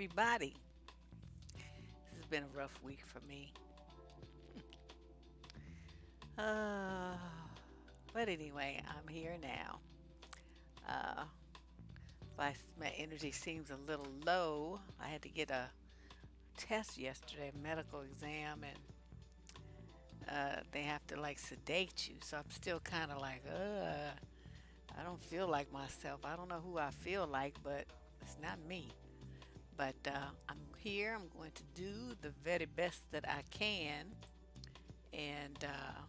Everybody? This has been a rough week for me. Uh, but anyway, I'm here now. Uh, my, my energy seems a little low. I had to get a test yesterday, medical exam, and uh, they have to like sedate you. So I'm still kind of like, uh, I don't feel like myself. I don't know who I feel like, but it's not me. But uh, I'm here. I'm going to do the very best that I can, and uh,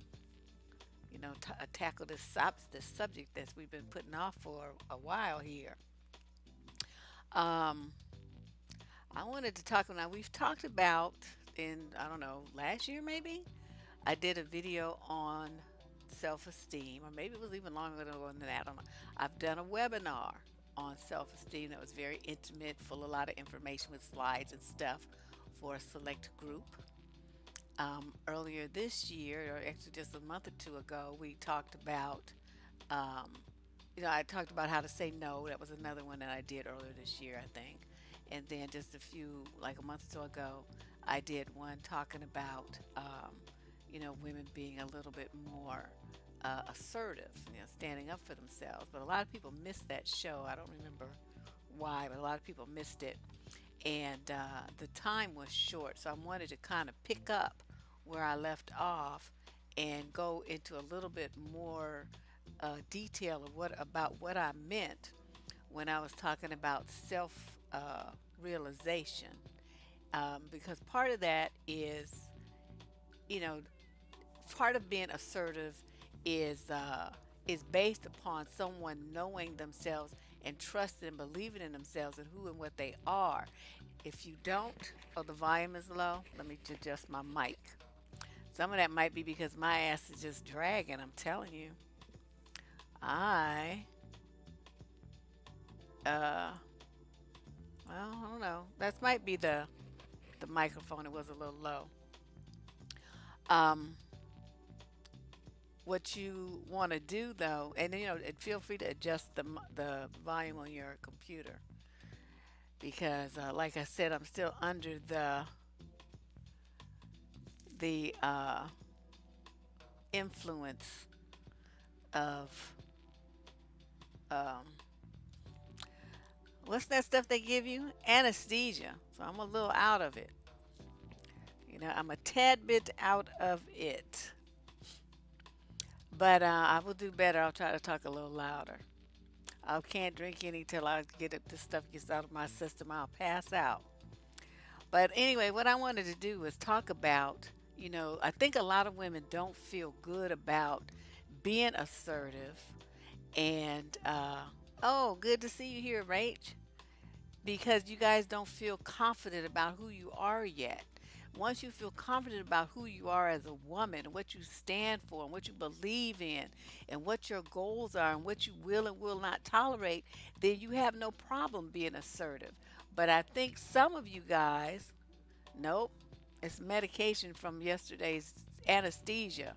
you know, uh, tackle this this subject that we've been putting off for a while here. Um, I wanted to talk now. We've talked about in I don't know last year maybe. I did a video on self-esteem, or maybe it was even longer ago than that. I don't know. I've done a webinar on self-esteem that was very intimate, full of a lot of information with slides and stuff for a select group. Um, earlier this year, or actually just a month or two ago, we talked about, um, you know, I talked about how to say no. That was another one that I did earlier this year, I think. And then just a few, like a month or so ago, I did one talking about, um, you know, women being a little bit more uh, assertive, you know, standing up for themselves. But a lot of people missed that show. I don't remember why, but a lot of people missed it. And uh, the time was short, so I wanted to kind of pick up where I left off and go into a little bit more uh, detail of what about what I meant when I was talking about self uh, realization, um, because part of that is, you know, part of being assertive is uh, is based upon someone knowing themselves and trusting and believing in themselves and who and what they are. If you don't, oh, the volume is low. Let me adjust my mic. Some of that might be because my ass is just dragging. I'm telling you. I, uh, well, I don't know. That might be the the microphone. It was a little low. Um, what you want to do though, and you know, feel free to adjust the the volume on your computer because, uh, like I said, I'm still under the the uh, influence of um, what's that stuff they give you? Anesthesia. So I'm a little out of it. You know, I'm a tad bit out of it. But uh, I will do better. I'll try to talk a little louder. I can't drink any till I get it, this stuff gets out of my system. I'll pass out. But anyway, what I wanted to do was talk about, you know, I think a lot of women don't feel good about being assertive. And, uh, oh, good to see you here, Rach. Because you guys don't feel confident about who you are yet once you feel confident about who you are as a woman and what you stand for and what you believe in and what your goals are and what you will and will not tolerate, then you have no problem being assertive. But I think some of you guys, nope, it's medication from yesterday's anesthesia.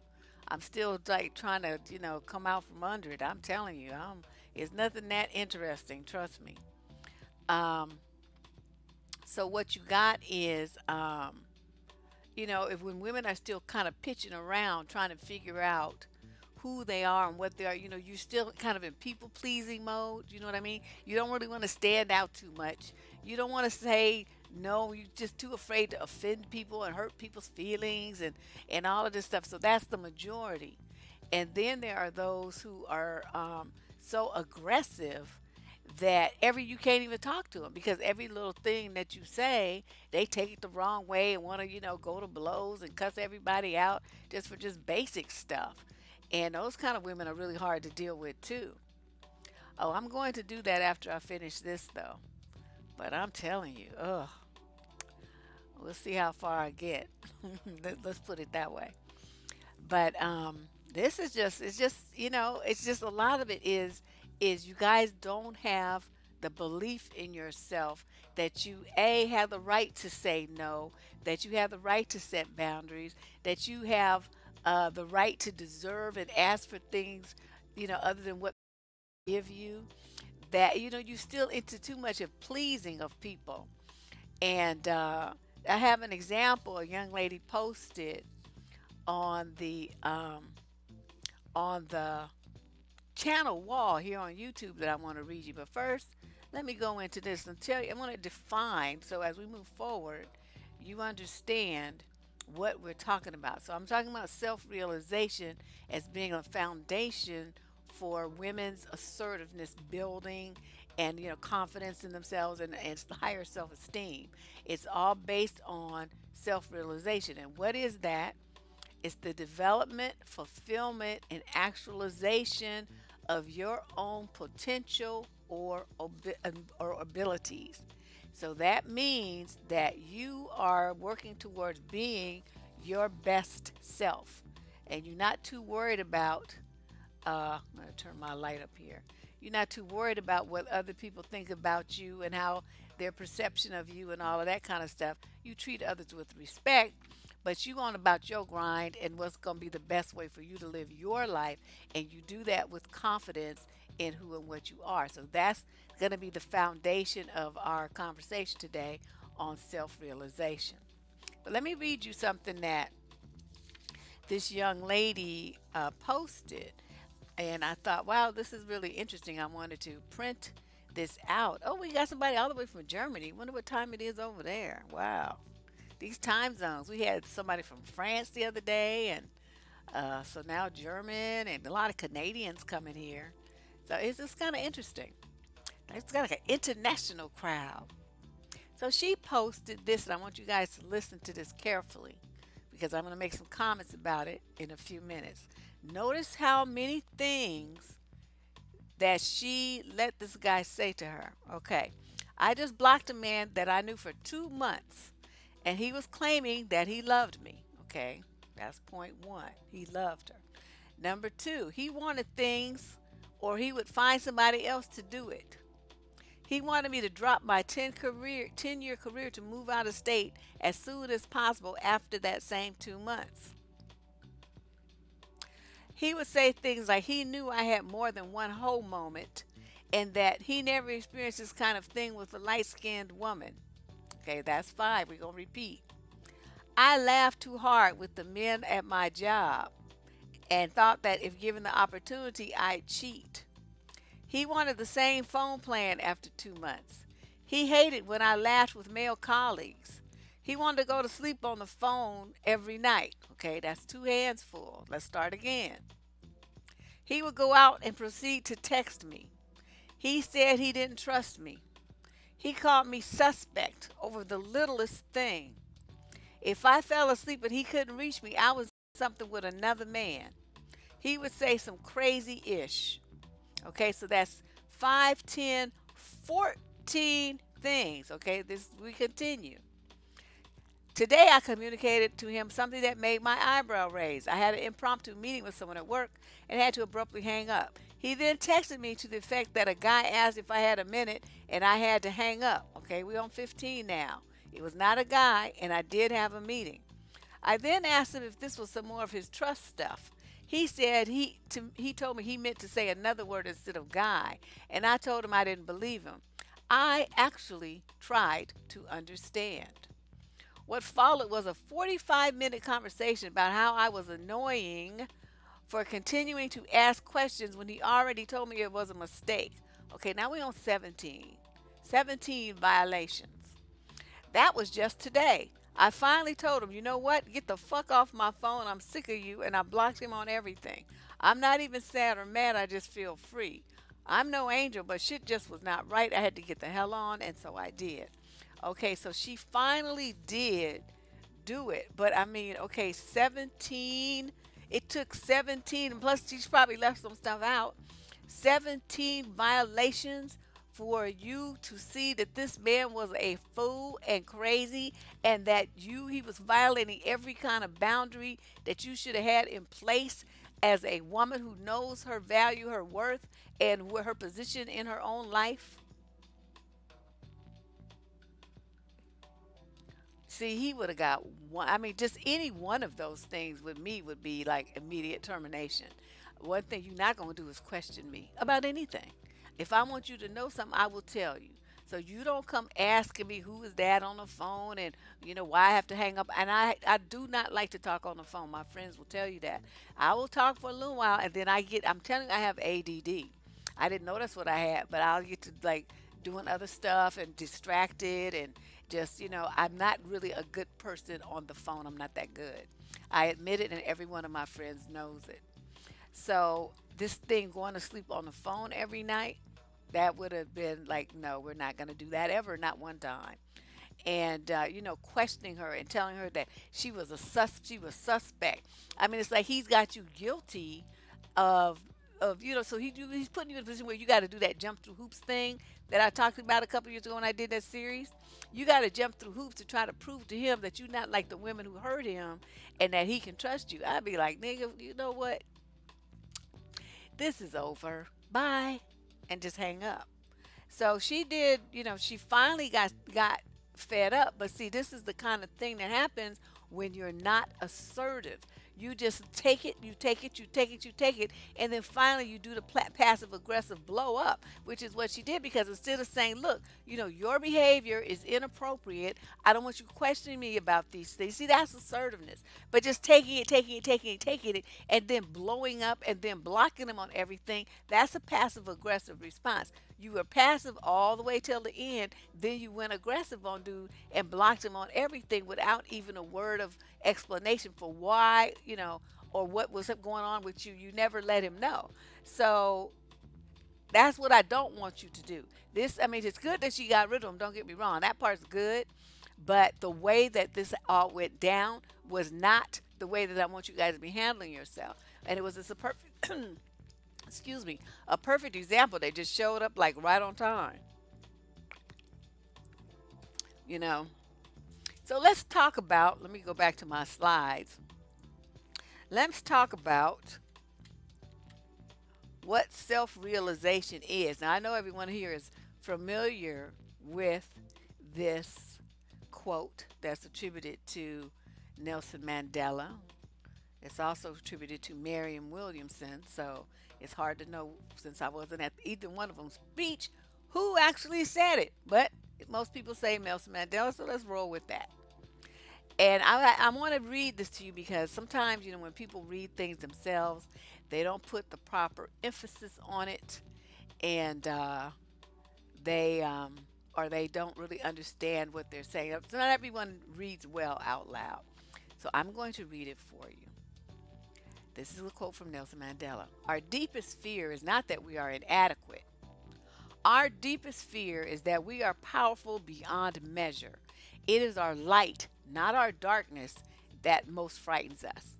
I'm still like trying to, you know, come out from under it. I'm telling you, I'm, it's nothing that interesting. Trust me. Um, so what you got is um, you know, if when women are still kind of pitching around trying to figure out who they are and what they are, you know, you're still kind of in people pleasing mode. You know what I mean? You don't really want to stand out too much. You don't want to say no. You're just too afraid to offend people and hurt people's feelings and and all of this stuff. So that's the majority. And then there are those who are um, so aggressive that every you can't even talk to them because every little thing that you say they take it the wrong way and want to you know go to blows and cuss everybody out just for just basic stuff. And those kind of women are really hard to deal with too. Oh i'm going to do that after i finish this though. But i'm telling you ugh. We'll see how far i get. Let's put it that way. But um this is just it's just you know it's just a lot of it is is you guys don't have the belief in yourself that you a have the right to say no that you have the right to set boundaries that you have uh, the right to deserve and ask for things you know other than what give you that you know you still into too much of pleasing of people. And uh, i have an example a young lady posted on the um, on the channel wall here on youtube that i want to read you. But first let me go into this and tell you i want to define so as we move forward you understand what we're talking about. So i'm talking about self-realization as being a foundation for women's assertiveness building and you know confidence in themselves and, and higher self-esteem. It's all based on self-realization. And what is that? It's the development fulfillment and actualization of your own potential or, or abilities so that means that you are working towards being your best self and you're not too worried about uh, I'm going to turn my light up here. You're not too worried about what other people think about you and how their perception of you and all of that kind of stuff. You treat others with respect, but you on about your grind and what's going to be the best way for you to live your life, and you do that with confidence in who and what you are. So that's going to be the foundation of our conversation today on self-realization. But let me read you something that this young lady uh, posted and I thought, wow, this is really interesting. I wanted to print this out. Oh, we got somebody all the way from Germany. Wonder what time it is over there. Wow. These time zones. We had somebody from France the other day, and uh, so now German and a lot of Canadians coming here. So it's just kind of interesting. It's got like an international crowd. So she posted this, and I want you guys to listen to this carefully because I'm going to make some comments about it in a few minutes. Notice how many things that she let this guy say to her. Okay, I just blocked a man that I knew for two months, and he was claiming that he loved me. Okay, that's point one. He loved her. Number two, he wanted things or he would find somebody else to do it. He wanted me to drop my 10 career 10 year career to move out of state as soon as possible after that same 2 months. He would say things like he knew I had more than one whole moment and that he never experienced this kind of thing with a light skinned woman. Okay, that's five. We're going to repeat. I laughed too hard with the men at my job and thought that if given the opportunity, I'd cheat. He wanted the same phone plan after two months. He hated when I laughed with male colleagues. He wanted to go to sleep on the phone every night. Okay, that's two hands full. Let's start again. He would go out and proceed to text me. He said he didn't trust me. He called me suspect over the littlest thing. If I fell asleep and he couldn't reach me, I was something with another man. He would say some crazy ish. Okay, so that's 5, 10, 14 things. Okay, this we continue. Today I communicated to him something that made my eyebrow raise. I had an impromptu meeting with someone at work and had to abruptly hang up. He then texted me to the effect that a guy asked if I had a minute and I had to hang up. Okay, we're on 15 now. It was not a guy and I did have a meeting. I then asked him if this was some more of his trust stuff. He said he to, he told me he meant to say another word instead of guy, and I told him I didn't believe him. I actually tried to understand. What followed was a 45 minute conversation about how I was annoying for continuing to ask questions when he already told me it was a mistake. Okay, now we're on 17. 17 violations. That was just today. I finally told him, you know what? Get the fuck off my phone. I'm sick of you. And I blocked him on everything. I'm not even sad or mad. I just feel free. I'm no angel, but shit just was not right. I had to get the hell on, and so I did. Okay, so she finally did do it. But I mean, okay, 17. It took 17, and plus she's probably left some stuff out. 17 violations for you to see that this man was a fool and crazy and that you he was violating every kind of boundary that you should have had in place as a woman who knows her value, her worth, and her position in her own life. See, he would have got one. I mean, just any one of those things with me would be like immediate termination. One thing you're not going to do is question me about anything. If I want you to know something, I will tell you. So you don't come asking me who is that on the phone and you know why I have to hang up. And I I do not like to talk on the phone. My friends will tell you that. I will talk for a little while and then I get I'm telling you I have ADD. I didn't know that's what I had, but I'll get to like doing other stuff and distracted and just you know I'm not really a good person on the phone. I'm not that good. I admit it and every one of my friends knows it. So this thing going to sleep on the phone every night, that would have been like, no, we're not going to do that ever, not one time. And uh, you know, questioning her and telling her that she was a sus, she was suspect. I mean, it's like he's got you guilty of of you know, so he he's putting you in a position where you got to do that jump through hoops thing that I talked about a couple years ago when I did that series. You got to jump through hoops to try to prove to him that you're not like the women who hurt him and that he can trust you. I'd be like, nigga, you know what? this is over. Bye. And just hang up. So she did, you know, she finally got got fed up. But see, this is the kind of thing that happens when you're not assertive. You just take it, you take it, you take it, you take it, and then finally you do the passive aggressive blow up, which is what she did because instead of saying, Look, you know, your behavior is inappropriate, I don't want you questioning me about these things. See, that's assertiveness. But just taking it, taking it, taking it, taking it, and then blowing up and then blocking them on everything, that's a passive aggressive response. You were passive all the way till the end, then you went aggressive on dude and blocked him on everything without even a word of explanation for why, you know, or what was going on with you. You never let him know. So that's what I don't want you to do. This, I mean, it's good that she got rid of him. Don't get me wrong. That part's good. But the way that this all went down was not the way that I want you guys to be handling yourself. And it was a perfect, excuse me, a perfect example. They just showed up like right on time. You know, so let's talk about, let me go back to my slides. Let's talk about what self realization is. Now, I know everyone here is familiar with this quote that's attributed to Nelson Mandela. It's also attributed to Marianne Williamson, so it's hard to know since I wasn't at either one of them's speech who actually said it. But most people say Nelson Mandela, so let's roll with that. And I, I want to read this to you because sometimes, you know, when people read things themselves, they don't put the proper emphasis on it, and uh, they um, or they don't really understand what they're saying. So not everyone reads well out loud. So I'm going to read it for you. This is a quote from Nelson Mandela. Our deepest fear is not that we are inadequate. Our deepest fear is that we are powerful beyond measure. It is our light, not our darkness, that most frightens us.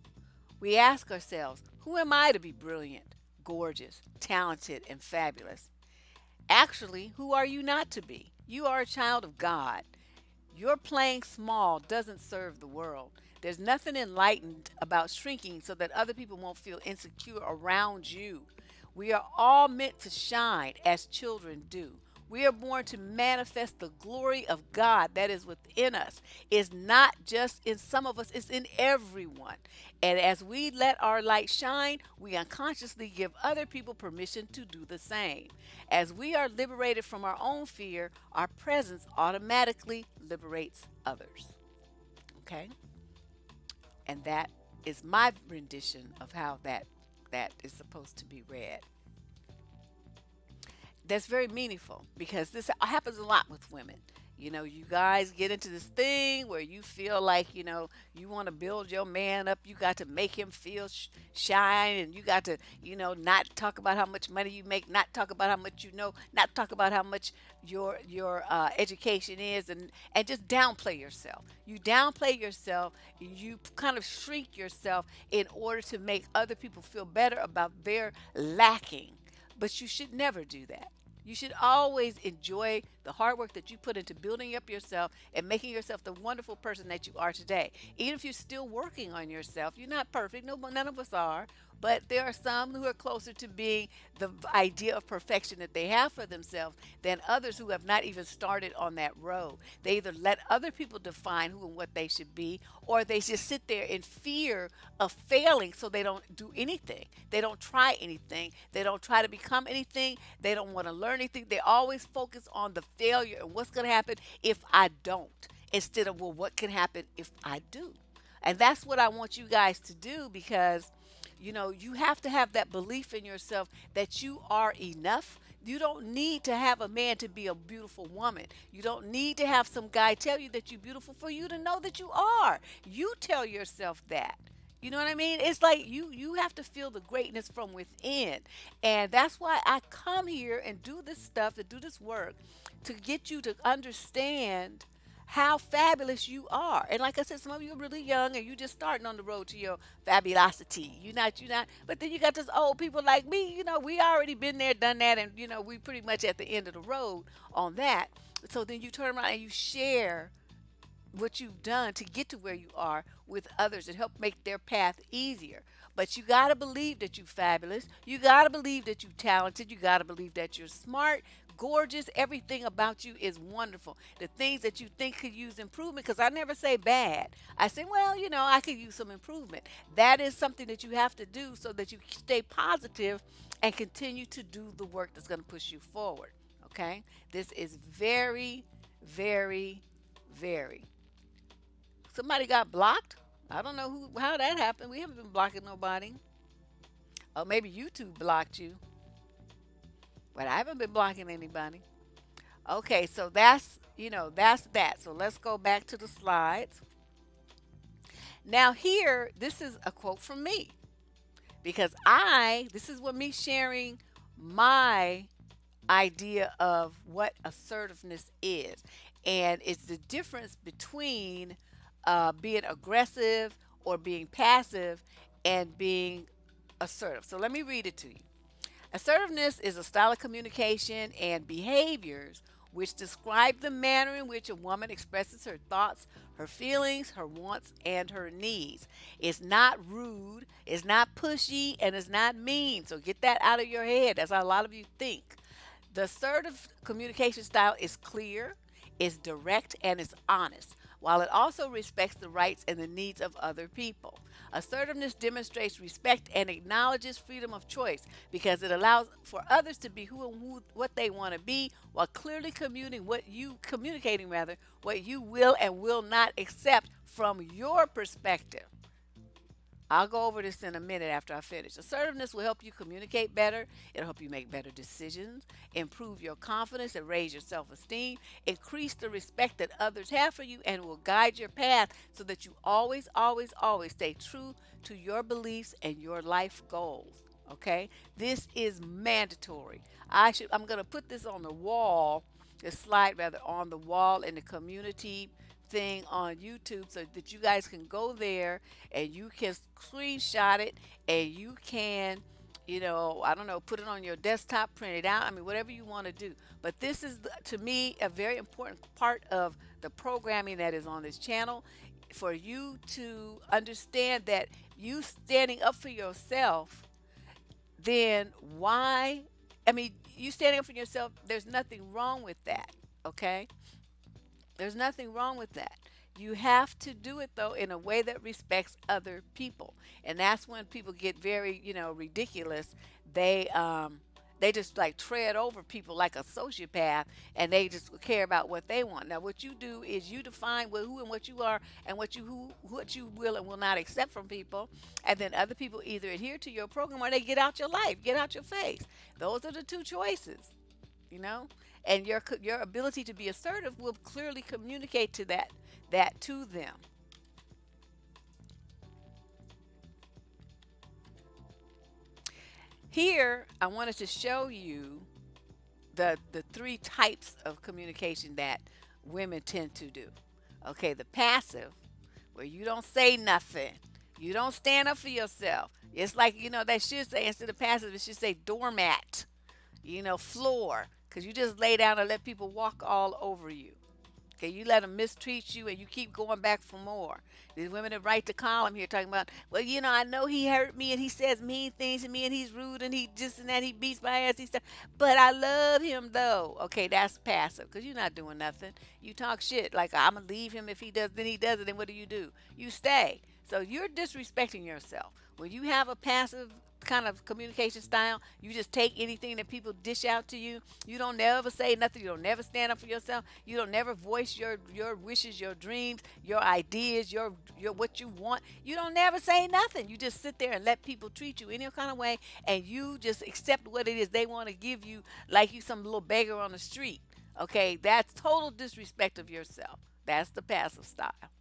We ask ourselves, who am I to be brilliant, gorgeous, talented, and fabulous? Actually, who are you not to be? You are a child of God. Your playing small doesn't serve the world. There's nothing enlightened about shrinking so that other people won't feel insecure around you. We are all meant to shine as children do. We are born to manifest the glory of God that is within us. It's not just in some of us, it's in everyone. And as we let our light shine, we unconsciously give other people permission to do the same. As we are liberated from our own fear, our presence automatically liberates others. Okay? And that is my rendition of how that that is supposed to be read that's very meaningful because this happens a lot with women. You know, you guys get into this thing where you feel like, you know, you want to build your man up. You got to make him feel sh- shine and you got to, you know, not talk about how much money you make, not talk about how much you know, not talk about how much your your uh, education is and and just downplay yourself. You downplay yourself, you kind of shrink yourself in order to make other people feel better about their lacking but you should never do that. You should always enjoy the hard work that you put into building up yourself and making yourself the wonderful person that you are today. Even if you're still working on yourself, you're not perfect. No, none of us are. But there are some who are closer to being the idea of perfection that they have for themselves than others who have not even started on that road. They either let other people define who and what they should be, or they just sit there in fear of failing so they don't do anything. They don't try anything. They don't try to become anything. They don't want to learn anything. They always focus on the failure and what's going to happen if I don't instead of, well, what can happen if I do? And that's what I want you guys to do because, you know, you have to have that belief in yourself that you are enough. You don't need to have a man to be a beautiful woman. You don't need to have some guy tell you that you're beautiful for you to know that you are. You tell yourself that. You know what I mean? It's like you you have to feel the greatness from within. And that's why I come here and do this stuff, to do this work to get you to understand how fabulous you are. And like I said, some of you are really young and you just starting on the road to your fabulosity. You're not, you're not, but then you got those old people like me, you know, we already been there, done that, and you know, we pretty much at the end of the road on that. So then you turn around and you share what you've done to get to where you are with others and help make their path easier. But you got to believe that you're fabulous. You got to believe that you're talented. You got to believe that you're smart gorgeous. Everything about you is wonderful. The things that you think could use improvement, because I never say bad. I say, well, you know, I could use some improvement. That is something that you have to do so that you stay positive and continue to do the work that's going to push you forward. Okay? This is very, very, very. Somebody got blocked. I don't know who how that happened. We haven't been blocking nobody. Or maybe YouTube blocked you. But I haven't been blocking anybody. Okay, so that's, you know, that's that. So let's go back to the slides. Now here, this is a quote from me. Because I, this is what me sharing my idea of what assertiveness is. And it's the difference between uh, being aggressive or being passive and being assertive. So let me read it to you. Assertiveness is a style of communication and behaviors which describe the manner in which a woman expresses her thoughts, her feelings, her wants, and her needs. It's not rude, it's not pushy, and it's not mean. So get that out of your head. That's how a lot of you think. The assertive communication style is clear, it's direct, and it's honest while it also respects the rights and the needs of other people. Assertiveness demonstrates respect and acknowledges freedom of choice because it allows for others to be who and who, what they want to be while clearly communicating what you communicating rather what you will and will not accept from your perspective. I'll go over this in a minute after I finish. Assertiveness will help you communicate better. It'll help you make better decisions, improve your confidence and raise your self esteem, increase the respect that others have for you, and will guide your path so that you always, always, always stay true to your beliefs and your life goals. Okay? This is mandatory. I should I'm gonna put this on the wall, this slide rather on the wall in the community thing on YouTube so that you guys can go there and you can screenshot it and you can you know, I don't know, put it on your desktop, print it out. I mean, whatever you want to do. But this is, to me, a very important part of the programming that is on this channel for you to understand that you standing up for yourself, then why? I mean, you standing up for yourself, there's nothing wrong with that, okay? There's nothing wrong with that. You have to do it though in a way that respects other people, and that's when people get very, you know, ridiculous. They um, they just like tread over people like a sociopath, and they just care about what they want. Now, what you do is you define what, who and what you are, and what you who what you will and will not accept from people, and then other people either adhere to your program or they get out your life, get out your face. Those are the two choices, you know and your your ability to be assertive will clearly communicate to that that to them. Here, I wanted to show you the the three types of communication that women tend to do. Okay, the passive, where you don't say nothing, you don't stand up for yourself. It's like you know they should say instead of passive, it should say doormat, you know, floor because you just lay down and let people walk all over you. Okay, you let them mistreat you and you keep going back for more. These women that write the column here talking about, well, you know, I know he hurt me and he says mean things to me and he's rude and he just and that he beats my ass. He stuff, but I love him though. Okay, that's passive because you're not doing nothing. You talk shit like I'm gonna leave him if he does. Then he does it. Then what do you do? You stay. So you're disrespecting yourself when you have a passive kind of communication style. You just take anything that people dish out to you. You don't never say nothing. You don't never stand up for yourself. You don't never voice your your wishes, your dreams, your ideas, your your what you want. You don't never say nothing. You just sit there and let people treat you any kind of way, and you just accept what it is they want to give you, like you some little beggar on the street. Okay, that's total disrespect of yourself. That's the passive style.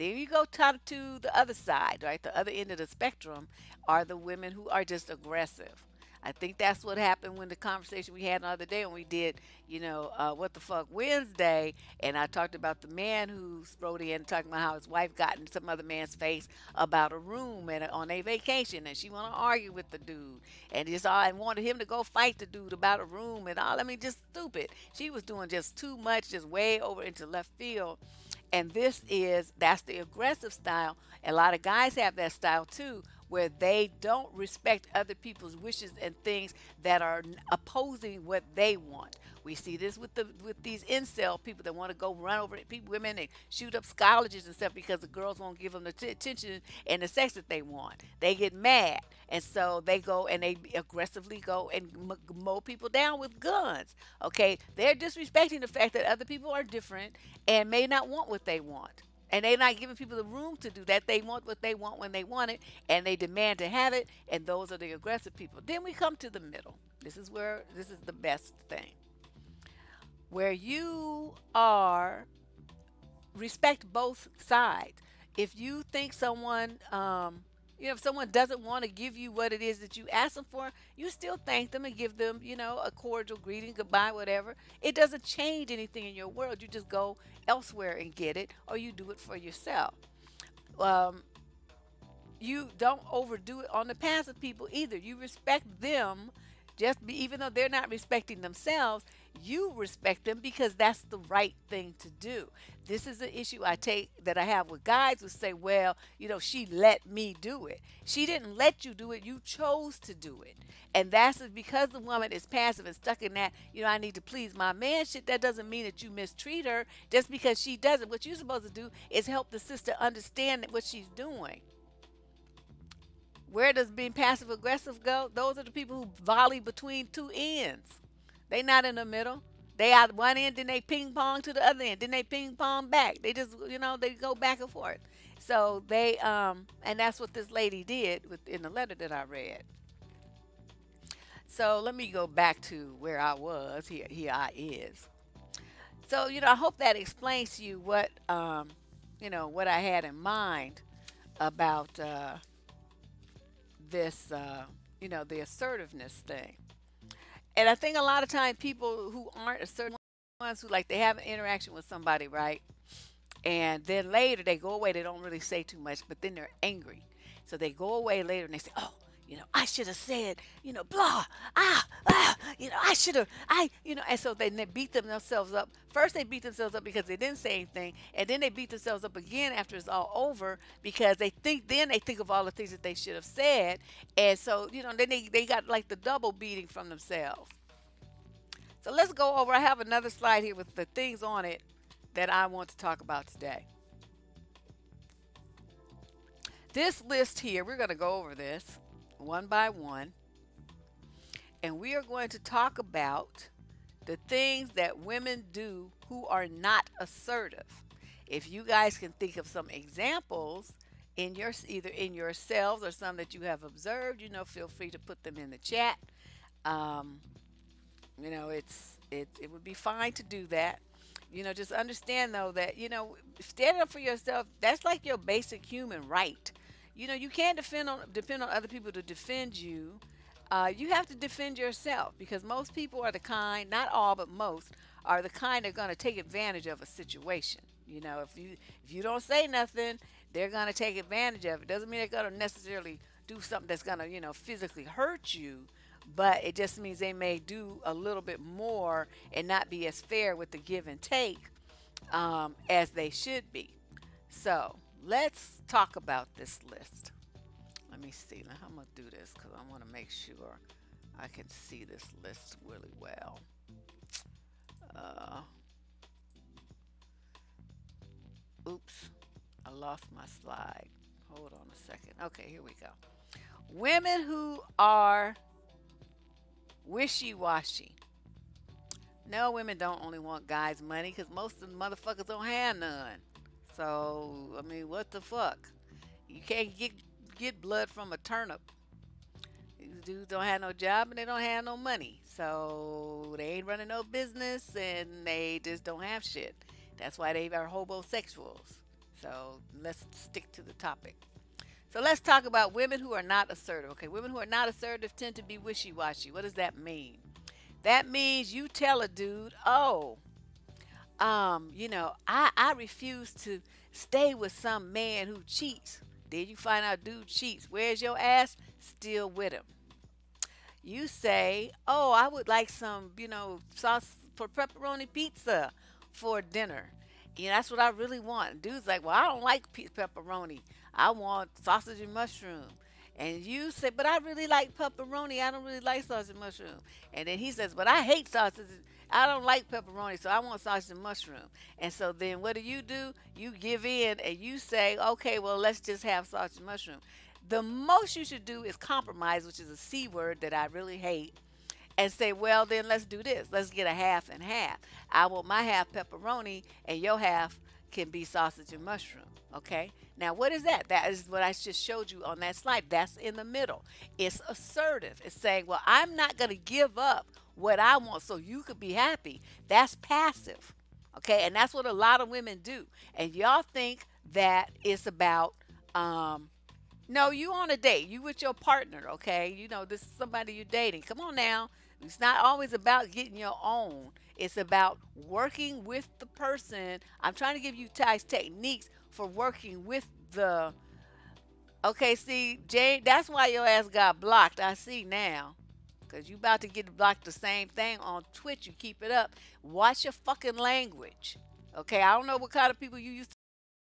Then you go to, the other side, right? The other end of the spectrum are the women who are just aggressive. I think that's what happened when the conversation we had the other day when we did, you know, uh, what the fuck Wednesday, and I talked about the man who wrote in talking about how his wife got in some other man's face about a room and on a vacation, and she want to argue with the dude, and just all and wanted him to go fight the dude about a room and all. I mean, just stupid. She was doing just too much, just way over into left field and this is that's the aggressive style. A lot of guys have that style too, where they don't respect other people's wishes and things that are opposing what they want. We see this with the with these incel people that want to go run over people, women, and shoot up colleges and stuff because the girls won't give them the t- attention and the sex that they want. They get mad, and so they go and they aggressively go and m- mow people down with guns. Okay, they're disrespecting the fact that other people are different and may not want what they want. And they're not giving people the room to do that. They want what they want when they want it, and they demand to have it. And those are the aggressive people. Then we come to the middle. This is where this is the best thing. Where you are respect both sides. If you think someone um, you know, if someone doesn't want to give you what it is that you ask them for, you still thank them and give them, you know, a cordial greeting, goodbye, whatever. It doesn't change anything in your world. You just go elsewhere and get it, or you do it for yourself. Um, you don't overdo it on the passive people either. You respect them just be, even though they're not respecting themselves, you respect them because that's the right thing to do. This is an issue I take that I have with guys who say, well, you know, she let me do it. She didn't let you do it, you chose to do it. And that's because the woman is passive and stuck in that, you know, I need to please my man shit. That doesn't mean that you mistreat her just because she doesn't. What you're supposed to do is help the sister understand what she's doing. Where does being passive aggressive go? Those are the people who volley between two ends. They not in the middle. They out one end, then they ping pong to the other end, then they ping pong back. They just, you know, they go back and forth. So they, um, and that's what this lady did with in the letter that I read. So let me go back to where I was. Here, here I is. So you know, I hope that explains to you what, um, you know, what I had in mind about. Uh, this, uh, you know, the assertiveness thing. And I think a lot of times people who aren't certain ones who like they have an interaction with somebody, right? And then later they go away, they don't really say too much, but then they're angry. So they go away later and they say, Oh, you know, I should have said, you know, blah, ah, ah, you know, I should have, I, you know, and so they, they beat themselves up. First, they beat themselves up because they didn't say anything, and then they beat themselves up again after it's all over because they think, then they think of all the things that they should have said, and so, you know, then they, they got like the double beating from themselves. So let's go over. I have another slide here with the things on it that I want to talk about today. This list here, we're going to go over this one by one. And we are going to talk about the things that women do who are not assertive. If you guys can think of some examples in your either in yourselves or some that you have observed, you know, feel free to put them in the chat. Um, you know, it's it it would be fine to do that. You know, just understand though that you know, standing up for yourself that's like your basic human right you know, you can't defend on depend on other people to defend you. Uh, you have to defend yourself because most people are the kind, not all, but most are the kind that are going to take advantage of a situation. You know, if you if you don't say nothing, they're going to take advantage of it. Doesn't mean they're going to necessarily do something that's going to you know physically hurt you, but it just means they may do a little bit more and not be as fair with the give and take um, as they should be. So let's talk about this list. Let me see. Now, I'm going to do this because I want to make sure I can see this list really well. Uh, oops, I lost my slide. Hold on a second. Okay, here we go. Women who are wishy-washy. No, women don't only want guys' money because most of the motherfuckers don't have none. So, I mean, what the fuck? You can't get get blood from a turnip. These dudes don't have no job and they don't have no money. So they ain't running no business and they just don't have shit. That's why they are hobosexuals. So let's stick to the topic. So let's talk about women who are not assertive. Okay, women who are not assertive tend to be wishy washy. What does that mean? That means you tell a dude, oh, um, you know, I, I refuse to stay with some man who cheats. Then you find out dude cheats. Where's your ass? Still with him. You say, oh, I would like some, you know, sauce for pepperoni pizza for dinner. Yeah, that's what I really want. Dude's like, well, I don't like pepperoni. I want sausage and mushroom. And you say, but I really like pepperoni. I don't really like sausage and mushroom. And then he says, but I hate sausage. I don't like pepperoni, so I want sausage and mushroom. And so then what do you do? You give in and you say, okay, well, let's just have sausage and mushroom. The most you should do is compromise, which is a C word that I really hate and say, well, then let's do this. Let's get a half and half. I want my half pepperoni, and your half can be sausage and mushroom. Okay. Now, what is that? That is what I just showed you on that slide. That's in the middle. It's assertive. It's saying, well, I'm not going to give up what I want so you could be happy. That's passive. Okay. And that's what a lot of women do. And y'all think that it's about, um, no, you on a date. You with your partner, okay? You know, this is somebody you're dating. Come on now. It's not always about getting your own. It's about working with the person. I'm trying to give you guys techniques for working with the. Okay, see, Jane, that's why your ass got blocked. I see now. Because you about to get blocked the same thing on Twitch. You keep it up. Watch your fucking language. Okay, I don't know what kind of people you used to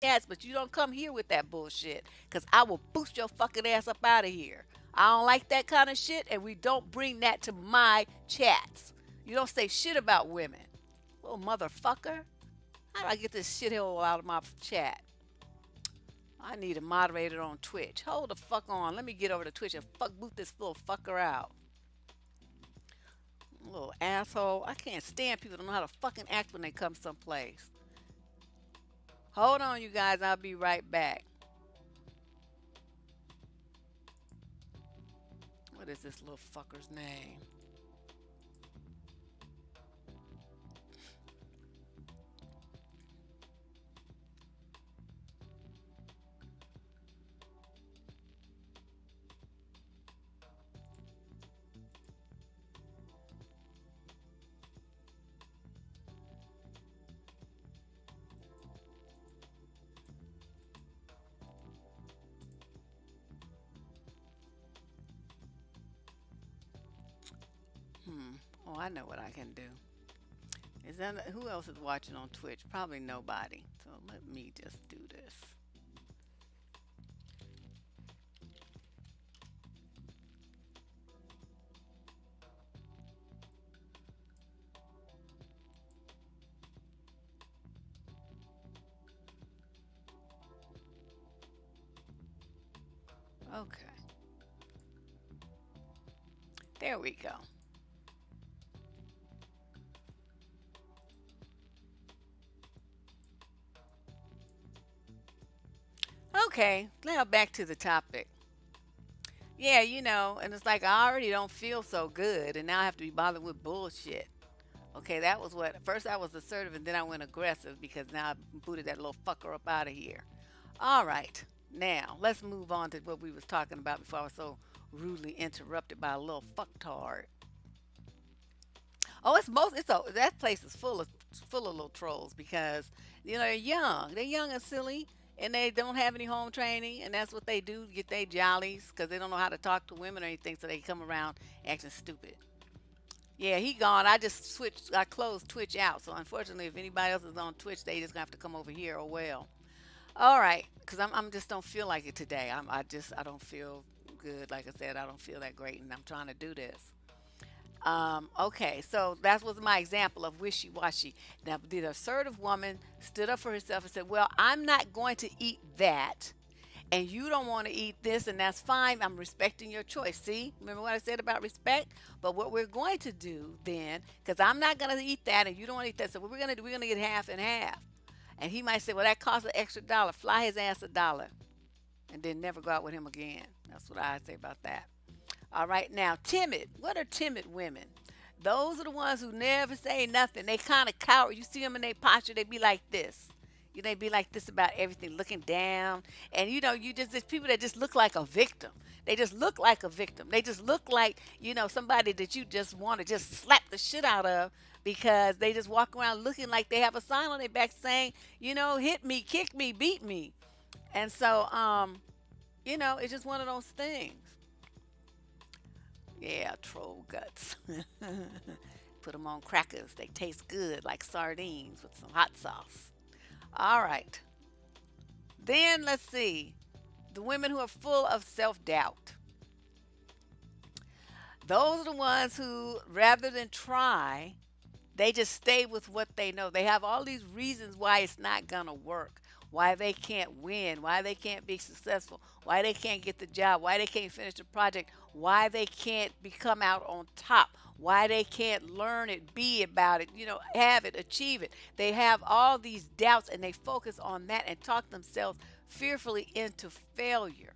ass, but you don't come here with that bullshit. Because I will boost your fucking ass up out of here. I don't like that kind of shit, and we don't bring that to my chats. You don't say shit about women. Little motherfucker. How do I get this shithole out of my chat? I need a moderator on Twitch. Hold the fuck on. Let me get over to Twitch and fuck boot this little fucker out. Little asshole. I can't stand people don't know how to fucking act when they come someplace. Hold on, you guys. I'll be right back. What is this little fucker's name? Oh, I know what I can do. Is that who else is watching on Twitch? Probably nobody. So let me just do this. Okay, now back to the topic. Yeah, you know, and it's like I already don't feel so good, and now I have to be bothered with bullshit. Okay, that was what first I was assertive, and then I went aggressive because now I booted that little fucker up out of here. All right, now let's move on to what we was talking about before I was so rudely interrupted by a little fucktard. Oh, it's most it's a that place is full of full of little trolls because you know they're young, they're young and silly, and they don't have any home training, and that's what they do get their jollies because they don't know how to talk to women or anything, so they come around acting stupid. Yeah, he gone. I just switched. I closed Twitch out. So unfortunately, if anybody else is on Twitch, they just gonna have to come over here. Oh well. All right, because I'm, I'm just don't feel like it today. I'm I just I don't feel good. Like I said, I don't feel that great, and I'm trying to do this. Um, okay, so that was my example of wishy-washy. Now, the assertive woman stood up for herself and said, "Well, I'm not going to eat that." and you don't want to eat this, and that's fine. I'm respecting your choice. See, remember what I said about respect? But what we're going to do then, because I'm not going to eat that, and you don't want to eat that, so what we're going to do, we're going to get half and half. And he might say, well, that costs an extra dollar. Fly his ass a dollar, and then never go out with him again. That's what I say about that. All right, now timid. What are timid women? Those are the ones who never say nothing. They kind of cower. You see them in their posture, they be like this. You know, they be like this about everything, looking down. And you know, you just there's people that just look like a victim. They just look like a victim. They just look like, you know, somebody that you just want to just slap the shit out of because they just walk around looking like they have a sign on their back saying, you know, hit me, kick me, beat me. And so, um, you know, it's just one of those things. Yeah, troll guts. Put them on crackers. They taste good like sardines with some hot sauce. All right. Then let's see. The women who are full of self doubt. Those are the ones who, rather than try, they just stay with what they know. They have all these reasons why it's not going to work, why they can't win, why they can't be successful, why they can't get the job, why they can't finish the project, why they can't become out on top, why they can't learn it, be about it, you know, have it, achieve it. They have all these doubts and they focus on that and talk themselves fearfully into failure.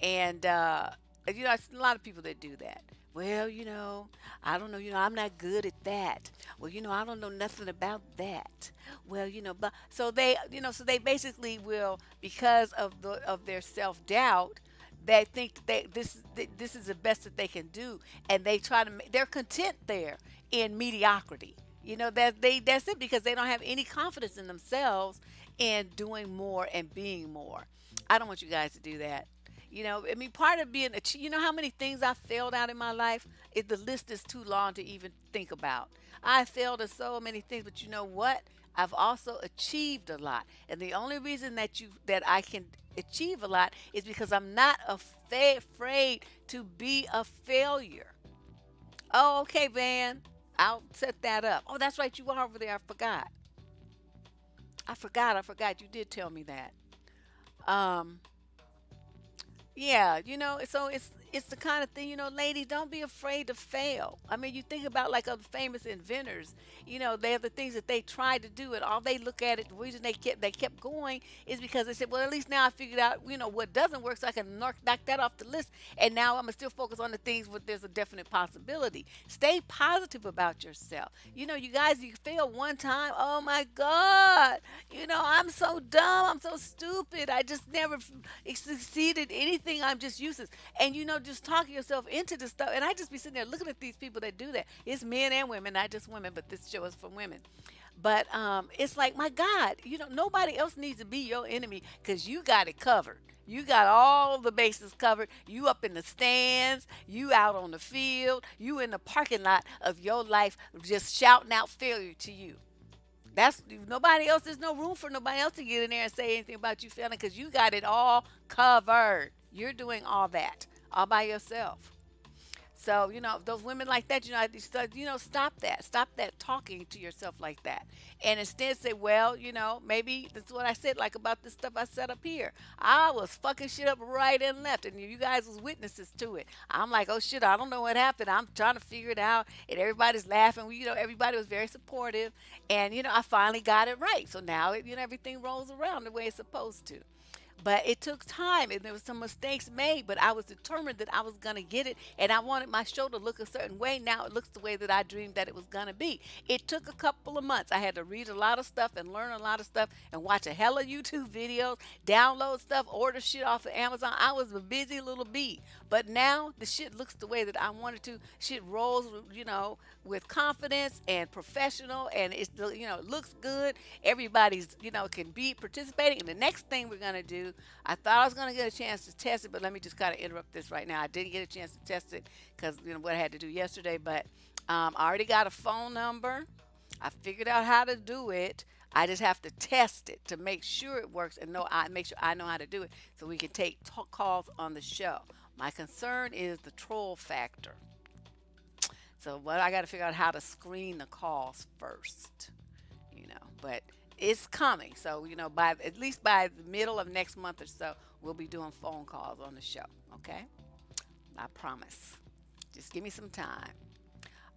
And, uh, you know, a lot of people that do that. Well, you know, I don't know, you know, I'm not good at that. Well, you know, I don't know nothing about that. Well, you know, but so they, you know, so they basically will, because of the of their self doubt, they think that this this is the best that they can do, and they try to they're content there in mediocrity. You know that they that's it because they don't have any confidence in themselves in doing more and being more. I don't want you guys to do that. You know, I mean, part of being a, you know how many things I failed out in my life? If the list is too long to even think about. I failed at so many things, but you know what? I've also achieved a lot. And the only reason that you that I can achieve a lot is because I'm not afraid to be a failure. Oh, okay, Van. I'll set that up. Oh, that's right. You are over there. I forgot. I forgot. I forgot. You did tell me that. Um, yeah, you know, so it's it's the kind of thing, you know, ladies, don't be afraid to fail. I mean, you think about like other famous inventors, you know, they have the things that they tried to do, and all they look at it, the reason they kept they kept going is because they said, well, at least now I figured out, you know, what doesn't work, so I can knock, knock that off the list, and now I'm gonna still focus on the things where there's a definite possibility. Stay positive about yourself. You know, you guys, you fail one time, oh my God, you know, I'm so dumb, I'm so stupid, I just never succeeded anything, I'm just useless, and you know just talking yourself into this stuff. And I just be sitting there looking at these people that do that. It's men and women, not just women, but this show is for women. But um, it's like, my God, you know, nobody else needs to be your enemy because you got it covered. You got all the bases covered. You up in the stands, you out on the field, you in the parking lot of your life, just shouting out failure to you. That's nobody else. There's no room for nobody else to get in there and say anything about you failing because you got it all covered. You're doing all that all by yourself. So, you know, those women like that, you know, you know, stop that. Stop that talking to yourself like that. And instead say, well, you know, maybe that's what I said, like about this stuff I set up here. I was fucking shit up right and left, and you guys was witnesses to it. I'm like, oh shit, I don't know what happened. I'm trying to figure it out, and everybody's laughing. You know, everybody was very supportive, and you know, I finally got it right. So now, you know, everything rolls around the way it's supposed to. But it took time and there was some mistakes made, but I was determined that I was going to get it and I wanted my show to look a certain way. Now it looks the way that I dreamed that it was going to be. It took a couple of months. I had to read a lot of stuff and learn a lot of stuff and watch a hell of YouTube videos, download stuff, order shit off of Amazon. I was a busy little bee. But now the shit looks the way that I wanted to. Shit rolls, you know, with confidence and professional and it's you know, it looks good. Everybody's, you know, can be participating. And the next thing we're going to do I thought I was going to get a chance to test it, but let me just kind of interrupt this right now. I didn't get a chance to test it because you know what I had to do yesterday, but Um, I already got a phone number. I figured out how to do it. I just have to test it to make sure it works and know I make sure I know how to do it so we can take talk calls on the show. My concern is the troll factor. So what I got to figure out how to screen the calls first, you know. But it's coming. So you know, by at least by the middle of next month or so, we'll be doing phone calls on the show. Okay, I promise. Just give me some time.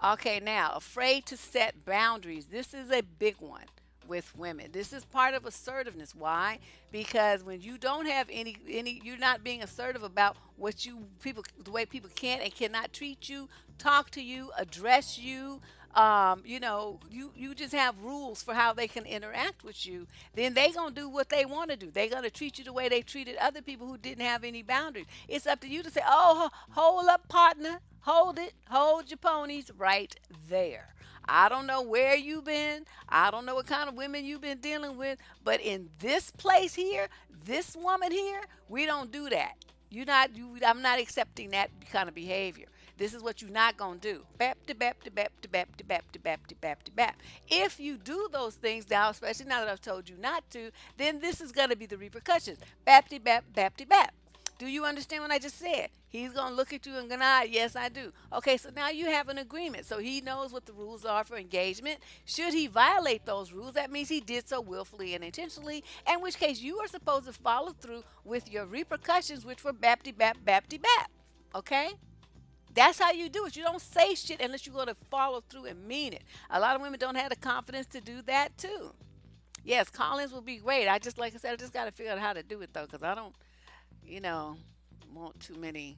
Okay, now afraid to set boundaries. This is a big one with women. This is part of assertiveness. Why? Because when you don't have any any you're not being assertive about what you people the way people can and cannot treat you, talk to you, address you, um, you know, you you just have rules for how they can interact with you, then they gonna do what they want to do. They gonna treat you the way they treated other people who didn't have any boundaries. It's up to you to say, "Oh, hold up, partner, hold it, hold your ponies right there." I don't know where you've been. I don't know what kind of women you've been dealing with. But in this place here, this woman here, we don't do that. You're not, you, I'm not accepting that kind of behavior. This is what you're not going to do. Bap to bap to bap to bap to bap to bap to bap to bap. If you do those things now, especially now that I've told you not to, then this is going to be the repercussions. Bap to bap, bap to bap. Do you understand what I just said? He's going to look at you and nod, yes, I do. Okay, so now you have an agreement. So he knows what the rules are for engagement. Should he violate those rules, that means he did so willfully and intentionally, in which case you are supposed to follow through with your repercussions, which were bapty bap, bapty bap. Okay? That's how you do it. You don't say shit unless you're going to follow through and mean it. A lot of women don't have the confidence to do that too. Yes, Collins will be great. I just, like I said, I just got to figure out how to do it though, because I don't you know, want too many.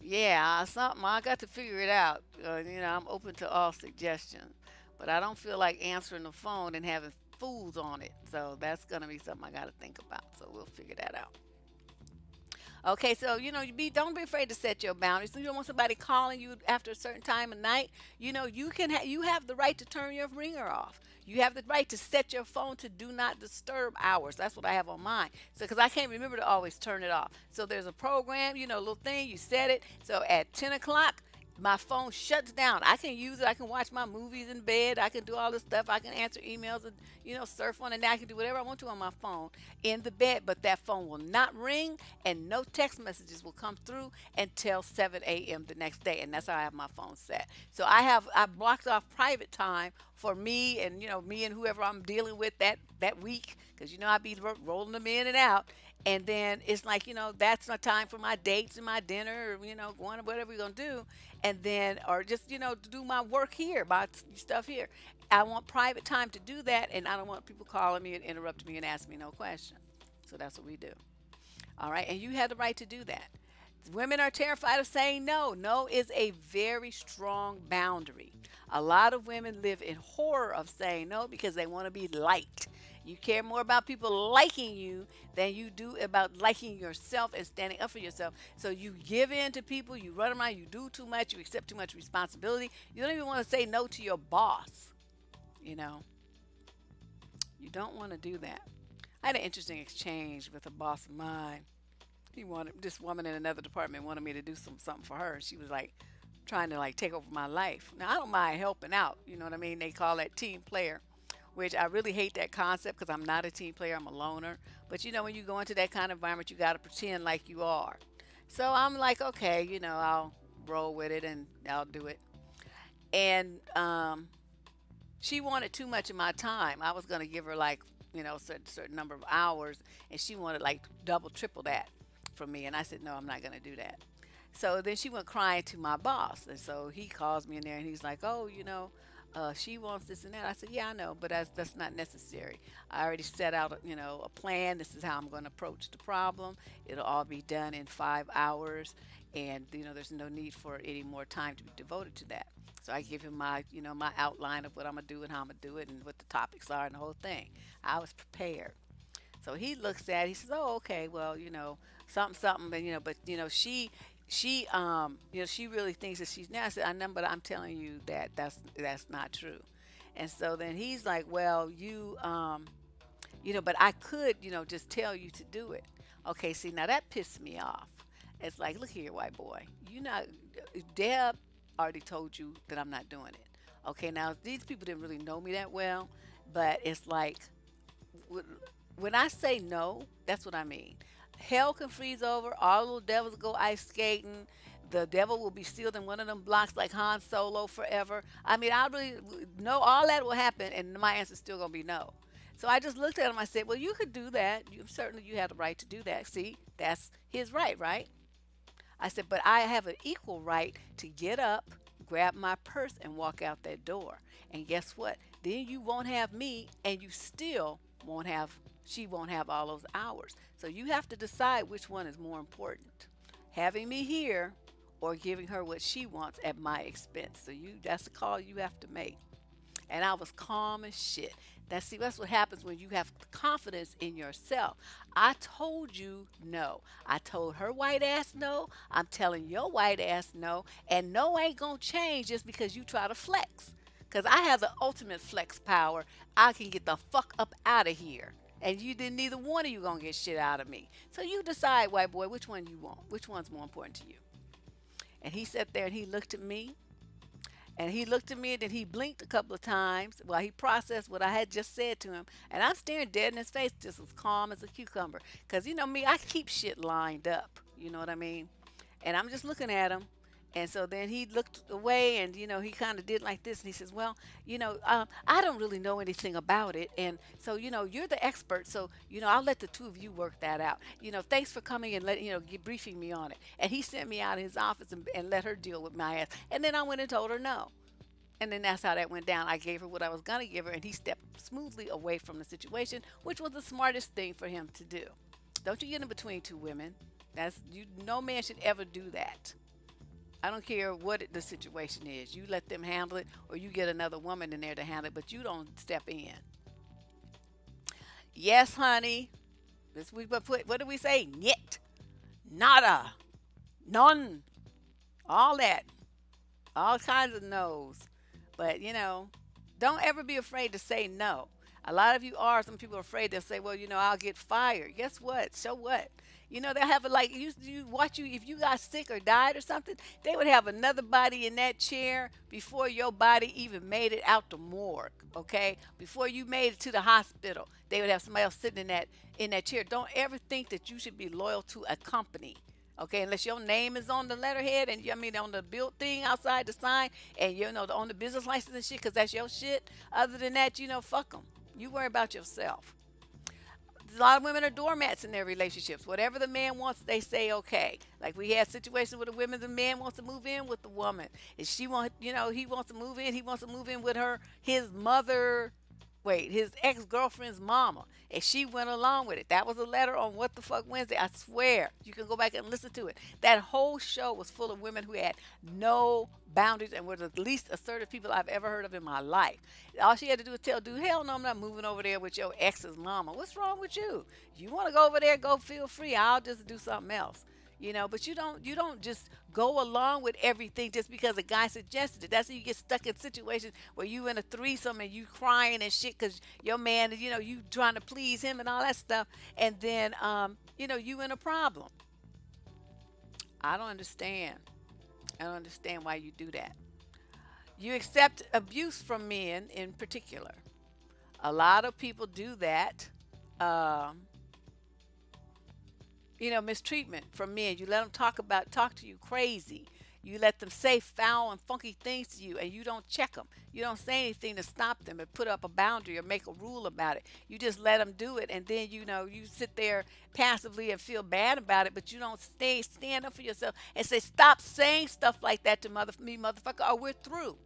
Yeah, something I got to figure it out. Uh, you know, I'm open to all suggestions, but I don't feel like answering the phone and having fools on it. So that's gonna be something I got to think about. So we'll figure that out. Okay, so you know, you be don't be afraid to set your boundaries. You don't want somebody calling you after a certain time of night. You know, you can ha- you have the right to turn your ringer off. You have the right to set your phone to do not disturb hours. That's what I have on mine. So, because I can't remember to always turn it off. So, there's a program, you know, little thing, you set it. So, at 10 o'clock, my phone shuts down. I can use it. I can watch my movies in bed. I can do all this stuff. I can answer emails and you know surf on it. Now I can do whatever I want to on my phone in the bed. But that phone will not ring, and no text messages will come through until 7 a.m. the next day. And that's how I have my phone set. So I have I blocked off private time for me and you know me and whoever I'm dealing with that that week because you know I'd be rolling them in and out and then it's like you know that's my time for my dates and my dinner or you know going to whatever we're gonna do. And then or just you know do my work here my stuff here. I want private time to do that and i don't want people calling me and interrupting me and asking me no question so that's what we do. All right? And you have the right to do that. Women are terrified of saying no. No is a very strong boundary. A lot of women live in horror of saying no because they want to be liked you care more about people liking you than you do about liking yourself and standing up for yourself. So you give in to people, you run around, you do too much, you accept too much responsibility. You don't even want to say no to your boss. You know, you don't want to do that. I had an interesting exchange with a boss of mine. He wanted this woman in another department wanted me to do some something for her. She was like trying to like take over my life. Now I don't mind helping out. You know what I mean? They call that team player which I really hate that concept because I'm not a team player, I'm a loner. But you know, when you go into that kind of environment, you got to pretend like you are. So I'm like, okay, you know, I'll roll with it and I'll do it. And um, she wanted too much of my time. I was going to give her like, you know, certain, certain number of hours, and she wanted like double, triple that from me. And I said, no, I'm not going to do that. So then she went crying to my boss. And so he calls me in there and he's like, oh, you know, uh, she wants this and that. I said, yeah, I know, but that's, that's not necessary. I already set out, you know, a plan. This is how I'm going to approach the problem. It'll all be done in five hours, and you know, there's no need for any more time to be devoted to that. So I give him my, you know, my outline of what I'm gonna do and how I'm gonna do it and what the topics are and the whole thing. I was prepared. So he looks at, it, he says, "Oh, okay, well, you know, something, something, but you know, but you know, she she um you know she really thinks that she's said I know but I'm telling you that that's that's not true. And so then he's like well you um you know but I could you know just tell you to do it. Okay see now that pissed me off. It's like look here white boy. You not Deb already told you that I'm not doing it. Okay, now these people didn't really know me that well, but it's like when I say no, that's what I mean. Hell can freeze over. All little devils go ice skating. The devil will be sealed in one of them blocks like Han Solo forever. I mean, I really know all that will happen, and my answer's still gonna be no. So I just looked at him. I said, "Well, you could do that. You certainly you have the right to do that. See, that's his right, right?" I said, "But I have an equal right to get up, grab my purse, and walk out that door. And guess what? Then you won't have me, and you still won't have she won't have all those hours. So you have to decide which one is more important. Having me here or giving her what she wants at my expense. So you that's the call you have to make. And I was calm as shit. That's see that's what happens when you have confidence in yourself. I told you no. I told her white ass no. I'm telling your white ass no. And no ain't gonna change just because you try to flex. Cause I have the ultimate flex power. I can get the fuck up out of here and you didn't neither one of you gonna get shit out of me. So you decide, white boy, which one you want. Which one's more important to you? And he sat there and he looked at me. And he looked at me and then he blinked a couple of times while he processed what I had just said to him. And I'm staring dead in his face, just as calm as a cucumber. Because you know me, I keep shit lined up. You know what I mean? And I'm just looking at him. And so then he looked away and, you know, he kind of did like this. And he says, Well, you know, um, I don't really know anything about it. And so, you know, you're the expert. So, you know, I'll let the two of you work that out. You know, thanks for coming and let, you know, briefing me on it. And he sent me out of his office and, and let her deal with my ass. And then I went and told her no. And then that's how that went down. I gave her what I was going to give her, and he stepped smoothly away from the situation, which was the smartest thing for him to do. Don't you get in between two women. That's you. No man should ever do that. I don't care what the situation is. You let them handle it, or you get another woman in there to handle it, but you don't step in. Yes, honey. This we put. What do we say? Niet, nada, none, all that, all kinds of no's. But you know, don't ever be afraid to say no. A lot of you are. Some people are afraid. They'll say, "Well, you know, I'll get fired." Guess what? So what? You know, they'll have it like you, you watch you if you got sick or died or something, they would have another body in that chair before your body even made it out the morgue. Okay, before you made it to the hospital, they would have somebody else sitting in that in that chair. Don't ever think that you should be loyal to a company. Okay, unless your name is on the letterhead and I mean on the built thing outside the sign and you know on the business license and shit, because that's your shit. Other than that, you know, fuck them. You worry about yourself a lot of women are doormats in their relationships. Whatever the man wants, they say okay. Like we had situations where the women, the man wants to move in with the woman. and she want, you know, he wants to move in, he wants to move in with her, his mother, wait, his ex girlfriend's mama, and she went along with it. That was a letter on What the Fuck Wednesday. I swear, you can go back and listen to it. That whole show was full of women who had no boundaries and were the least assertive people I've ever heard of in my life. All she had to do was tell dude, hell no, I'm not moving over there with your ex's mama. What's wrong with you? You want to go over there? Go feel free. I'll just do something else you know but you don't you don't just go along with everything just because a guy suggested it. That's how you get stuck in situations where you in a threesome and you crying and shit because your man you know you trying to please him and all that stuff. And then um, you know you in a problem. I don't understand. I don't understand why you do that. You accept abuse from men in particular. A lot of people do that um, you know, mistreatment from men. You let them talk about, talk to you crazy. You let them say foul and funky things to you, and you don't check them. You don't say anything to stop them and put up a boundary or make a rule about it. You just let them do it, and then you know you sit there passively and feel bad about it, but you don't stay stand up for yourself and say, "Stop saying stuff like that to mother me, motherfucker, or we're through."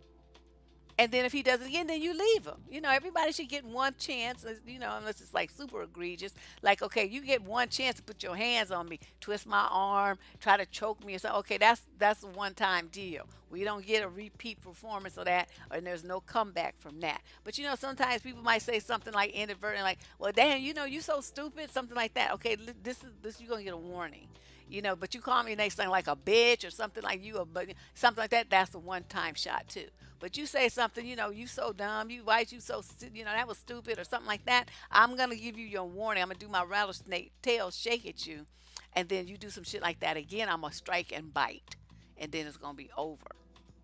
And then if he does it again, then you leave him. You know, everybody should get one chance, you know, unless it's like super egregious. Like, okay, you get one chance to put your hands on me, twist my arm, try to choke me or. Okay, that's that's a one-time deal. We don't get a repeat performance of that, and there's no comeback from that. But you know, sometimes people might say something like inadvertent, like, "Well, damn, you know, you're so stupid," something like that. Okay, this is this you're gonna get a warning you know, but you call me next thing like a bitch or something like you, but something like that, that's a one time shot too. But you say something, you know, you so dumb, you white, you so, you know, that was stupid or something like that. I'm going to give you your warning. I'm going to do my rattlesnake tail shake at you. And then you do some shit like that again, I'm going to strike and bite. And then it's going to be over.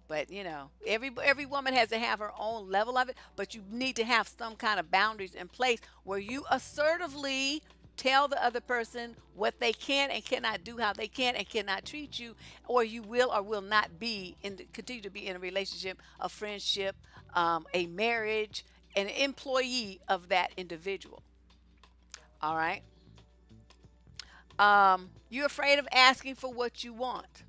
But you know, every every woman has to have her own level of it. But you need to have some kind of boundaries in place where you assertively tell the other person what they can and cannot do, how they can and cannot treat you, or you will or will not be in the, continue to be in a relationship, a friendship, um, a marriage, an employee of that individual. All right. Um, you're afraid of asking for what you want.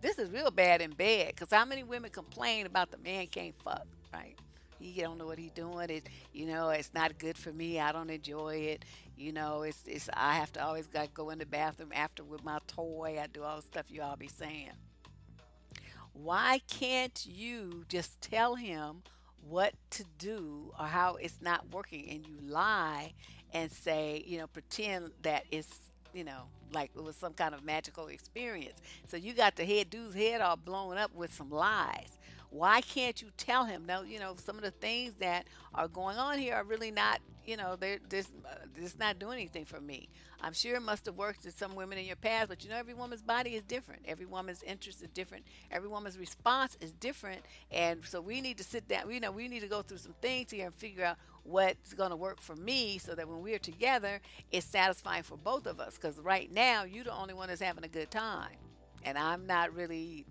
This is real bad in bed because how many women complain about the man can't fuck, right? He don't know what he's doing. It, you know, it's not good for me. I don't enjoy it. You know, it's, it's I have to always got go in the bathroom after with my toy. I do all the stuff you all be saying. Why can't you just tell him what to do or how it's not working and you lie and say, you know, pretend that it's you know, like it was some kind of magical experience. So you got the head dude's head all blown up with some lies. Why can't you tell him? No, you know, some of the things that are going on here are really not, you know, they're just, uh, this not doing anything for me. I'm sure it must have worked with some women in your past, but you know, every woman's body is different. Every woman's interest is different. Every woman's response is different, and so we need to sit down. You know, we need to go through some things here and figure out what's going to work for me, so that when we're together, it's satisfying for both of us. Because right now, you're the only one that's having a good time, and I'm not really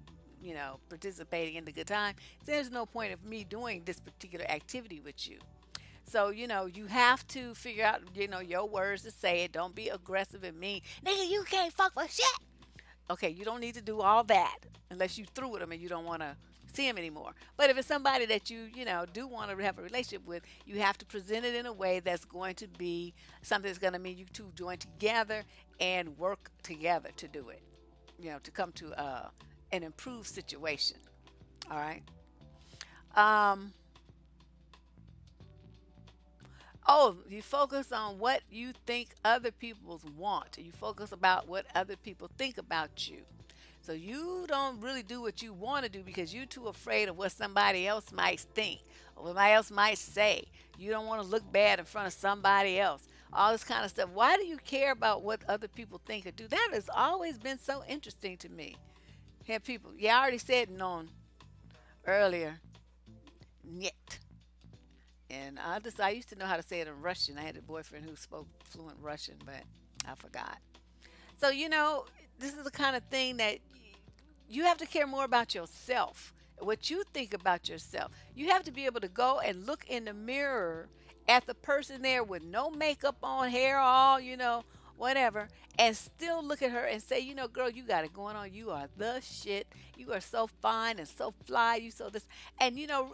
you know, participating in the good time, there's no point of me doing this particular activity with you. So, you know, you have to figure out, you know, your words to say it. Don't be aggressive and mean. Nigga, you can't fuck for shit. Okay, you don't need to do all that unless you through with them and you don't want to see them anymore. But if it's somebody that you, you know, do want to have a relationship with, you have to present it in a way that's going to be something that's going to mean you two join together and work together to do it. You know, to come to uh, an improved situation. All right. Um, oh, you focus on what you think other people want. You focus about what other people think about you. So you don't really do what you want to do because you're too afraid of what somebody else might think or what somebody else might say. You don't want to look bad in front of somebody else. All this kind of stuff. Why do you care about what other people think or do? That has always been so interesting to me. Have people, yeah, I already said non earlier. Niet. And I just, I used to know how to say it in Russian. I had a boyfriend who spoke fluent Russian, but I forgot. So, you know, this is the kind of thing that you have to care more about yourself, what you think about yourself. You have to be able to go and look in the mirror at the person there with no makeup on, hair all, you know, whatever, and still look at her and say, you know, girl, you got it going on. You are the shit. You are so fine and so fly. You so this, and you know,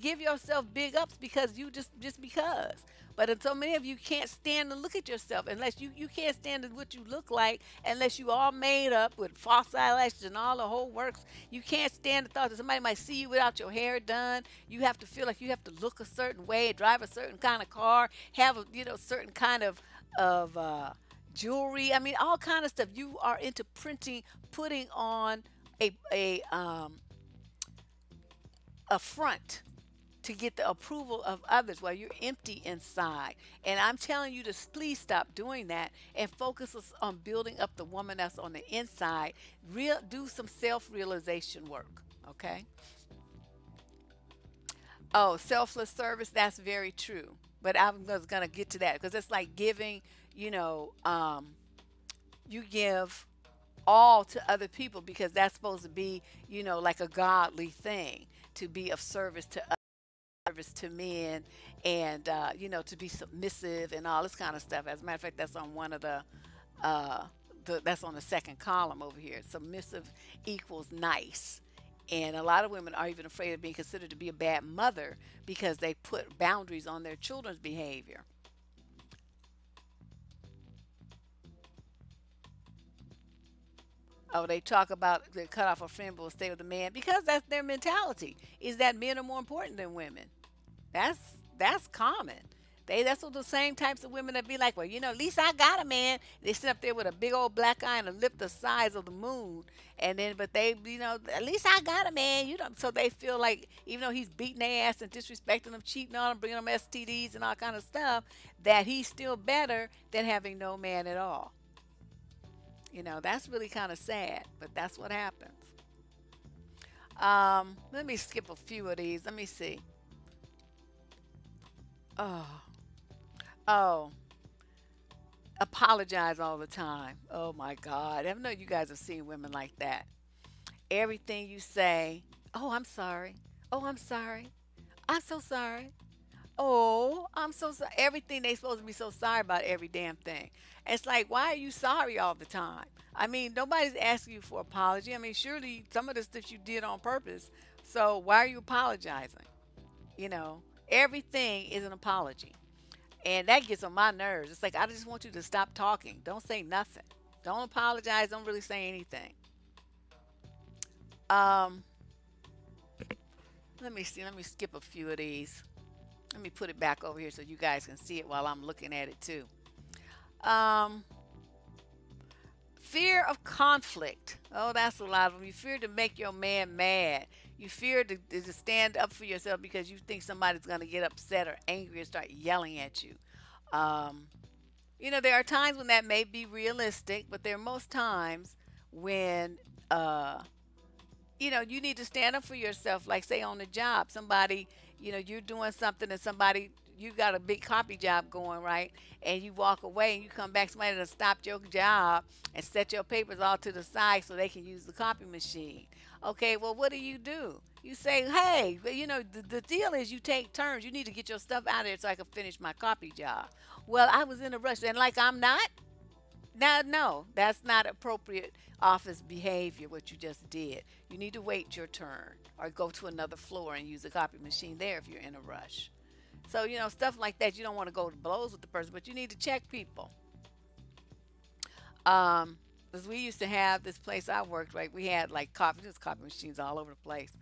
give yourself big ups because you just just because. But so many of you can't stand to look at yourself unless you you can't stand what you look like unless you all made up with false eyelashes and all the whole works. You can't stand the thought that somebody might see you without your hair done. You have to feel like you have to look a certain way, drive a certain kind of car, have a you know certain kind of of uh, jewelry. I mean, all kind of stuff. You are into printing, putting on a a um, a front to get the approval of others while you're empty inside. And I'm telling you to please stop doing that and focus on building up the woman that's on the inside. Real do some self-realization work. Okay. Oh, selfless service. That's very true. But I'm going to get to that because it's like giving you know, um, you give all to other people because that's supposed to be, you know, like a godly thing to be of service to others, service to men and, uh, you know, to be submissive and all this kind of stuff. As a matter of fact, that's on one of the, uh, the that's on the second column over here. Submissive equals nice. And a lot of women are even afraid of being considered to be a bad mother because they put boundaries on their children's behavior. Oh, they talk about they cut off a friend but will stay with a man because that's their mentality. Is that men are more important than women? That's that's common. They that's what the same types of women that be like, well, you know, at least I got a man. They sit up there with a big old black eye and a lip the size of the moon, and then but they, you know, at least I got a man. You know, so they feel like even though he's beating their ass and disrespecting them, cheating on them, bringing them STDs and all kind of stuff, that he's still better than having no man at all. You know, that's really kind of sad, but that's what happens. Um, let me skip a few of these. Let me see. Oh, oh, apologize all the time. Oh my God. I know you guys have seen women like that. Everything you say, oh, I'm sorry. Oh, I'm sorry. I'm so sorry. Oh, I'm so sorry. Everything they supposed to be so sorry about every damn thing. It's like, why are you sorry all the time? I mean, nobody's asking you for apology. I mean, surely some of the stuff you did on purpose. So why are you apologizing? You know, everything is an apology. And that gets on my nerves. It's like I just want you to stop talking. Don't say nothing. Don't apologize. Don't really say anything. Um, let me see. Let me skip a few of these. Let me put it back over here so you guys can see it while I'm looking at it too. Um, fear of conflict. Oh, that's a lot of them. You fear to make your man mad. You fear to, to stand up for yourself because you think somebody's going to get upset or angry and start yelling at you. Um, you know, there are times when that may be realistic, but there are most times when uh, you know, you need to stand up for yourself. Like say on the job, somebody, you know, you're doing something and somebody you've got a big copy job going, right? And you walk away and you come back, somebody to stop your job and set your papers all to the side so they can use the copy machine. Okay, well, what do you do? You say, hey, but you know, the, the deal is you take turns. You need to get your stuff out of there so I can finish my copy job. Well, I was in a rush. And like I'm not, now, no, that's not appropriate office behavior, what you just did. You need to wait your turn or go to another floor and use a copy machine there if you're in a rush. So, you know, stuff like that, you don't want to go to blows with the person, but you need to check people. Um, because we used to have this place I worked, right? We had like copy, just copy machines all over the place.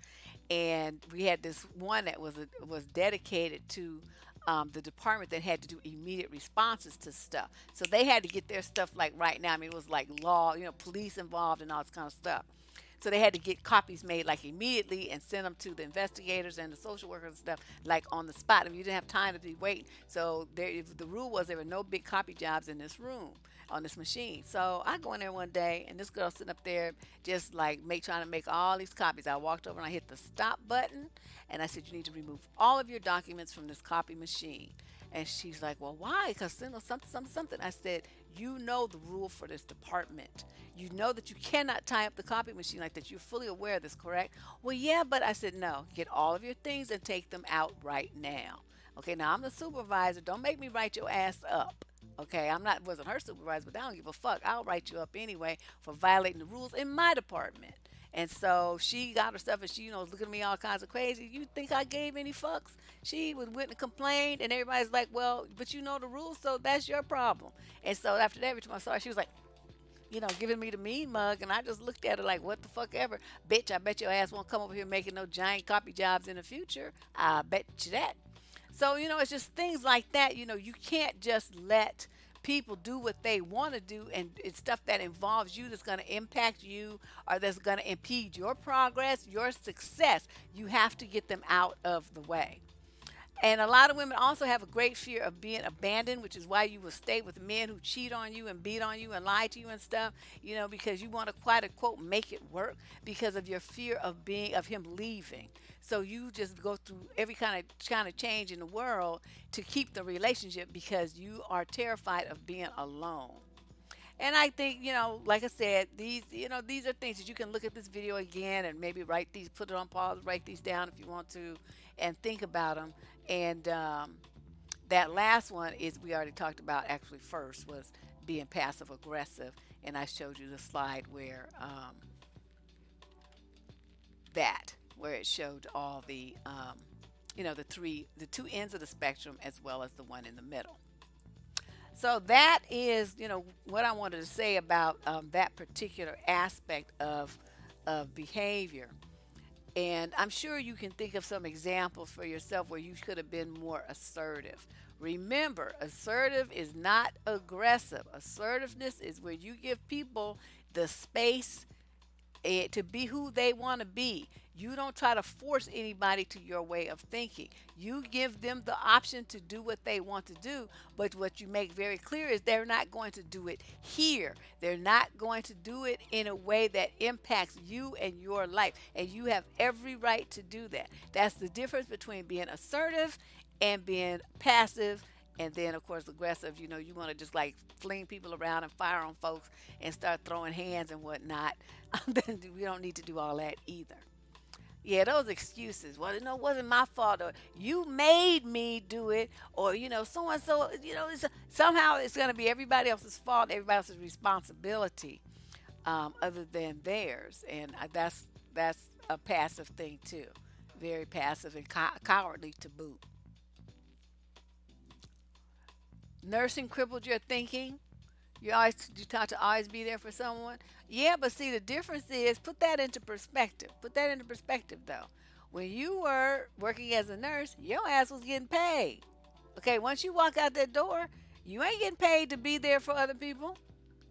And we had this one that was a, was dedicated to um, the department that had to do immediate responses to stuff. So they had to get their stuff like right now. I mean, it was like law, you know, police involved and all this kind of stuff. So they had to get copies made like immediately and send them to the investigators and the social workers and stuff like on the spot. I mean, you didn't have time to be waiting. So there, the rule was there were no big copy jobs in this room on this machine. So I go in there one day and this girl sitting up there just like make trying to make all these copies. I walked over and I hit the stop button and I said, you need to remove all of your documents from this copy machine. And she's like, well, why? Because you know, something, something, something. I said, you know the rule for this department. You know that you cannot tie up the copy machine like that. You're fully aware of this, correct? Well, yeah, but I said, no. Get all of your things and take them out right now. Okay, now I'm the supervisor. Don't make me write your ass up. Okay, I'm not wasn't her supervisor, but I don't give a fuck. I'll write you up anyway for violating the rules in my department. And so she got her stuff and she, you know, was looking at me all kinds of crazy. You think I gave any fucks? She was went and complained and everybody's like, Well, but you know the rules, so that's your problem. And so after that, every time I saw her, she was like, you know, giving me the mean mug, and I just looked at her like, what the fuck ever. Bitch, I bet your ass won't come over here making no giant copy jobs in the future. I bet you that. So, you know, it's just things like that. You know, you can't just let people do what they want to do and it's stuff that involves you that's going to impact you or that's going to impede your progress, your success, you have to get them out of the way. And a lot of women also have a great fear of being abandoned, which is why you will stay with men who cheat on you and beat on you and lie to you and stuff, you know, because you want to quite a quote make it work because of your fear of being of him leaving. So you just go through every kind of kind of change in the world to keep the relationship because you are terrified of being alone. And I think, you know, like I said, these, you know, these are things that you can look at this video again and maybe write these, put it on pause, write these down if you want to, and think about them. And um, that last one is we already talked about actually first was being passive aggressive. And I showed you the slide where um, that, where it showed all the, um, you know, the three, the two ends of the spectrum as well as the one in the middle. So that is, you know, what I wanted to say about um, that particular aspect of, of behavior. And I'm sure you can think of some examples for yourself where you could have been more assertive. Remember, assertive is not aggressive. Assertiveness is where you give people the space eh, to be who they want to be. You don't try to force anybody to your way of thinking. You give them the option to do what they want to do, but what you make very clear is they're not going to do it here. They're not going to do it in a way that impacts you and your life. And you have every right to do that. That's the difference between being assertive and being passive and then of course aggressive you know you want to just like fling people around and fire on folks and start throwing hands and whatnot we don't need to do all that either yeah those excuses. Well you know it wasn't my fault or you made me do it or you know so and so you know it's somehow it's going to be everybody else's fault everybody else's responsibility um, other than theirs. And uh, that's that's a passive thing too very passive and cow- cowardly to boot. Nursing crippled your thinking. You always you taught to always be there for someone. Yeah, but see the difference is put that into perspective. Put that into perspective though. When you were working as a nurse, your ass was getting paid. Okay, once you walk out that door, you ain't getting paid to be there for other people.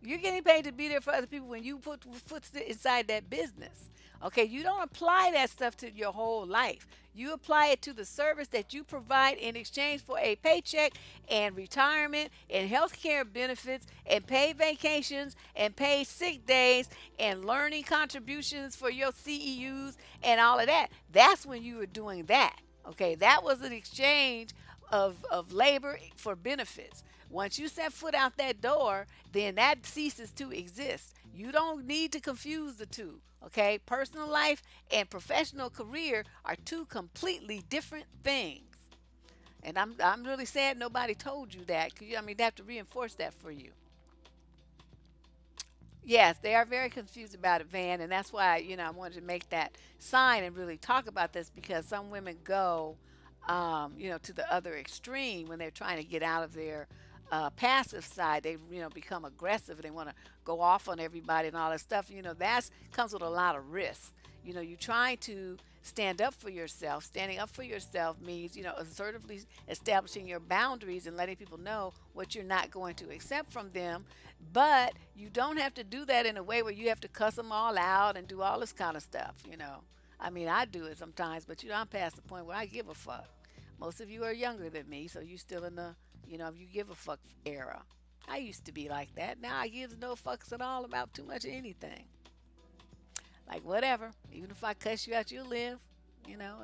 You're getting paid to be there for other people when you put foot inside that business. Okay, you don't apply that stuff to your whole life. You apply it to the service that you provide in exchange for a paycheck and retirement and health care benefits and paid vacations and paid sick days and learning contributions for your CEUs and all of that. That's when you were doing that. Okay, that was an exchange of, of labor for benefits. Once you set foot out that door, then that ceases to exist. You don't need to confuse the two. Okay, personal life and professional career are two completely different things. And I'm, I'm really sad nobody told you that because I mean, they have to reinforce that for you. Yes, they are very confused about it, Van, and that's why you know I wanted to make that sign and really talk about this because some women go, um, you know, to the other extreme when they're trying to get out of their uh, passive side, they you know become aggressive and they want to go off on everybody and all that stuff. You know that comes with a lot of risk. You know, you're trying to stand up for yourself. Standing up for yourself means you know assertively establishing your boundaries and letting people know what you're not going to accept from them. But you don't have to do that in a way where you have to cuss them all out and do all this kind of stuff. You know, I mean, I do it sometimes, but you know, I'm past the point where I give a fuck. Most of you are younger than me, so you're still in the you know, if you give a fuck era. I used to be like that. Now I give no fucks at all about too much of anything. Like whatever. Even if I cuss you out, you live. You know,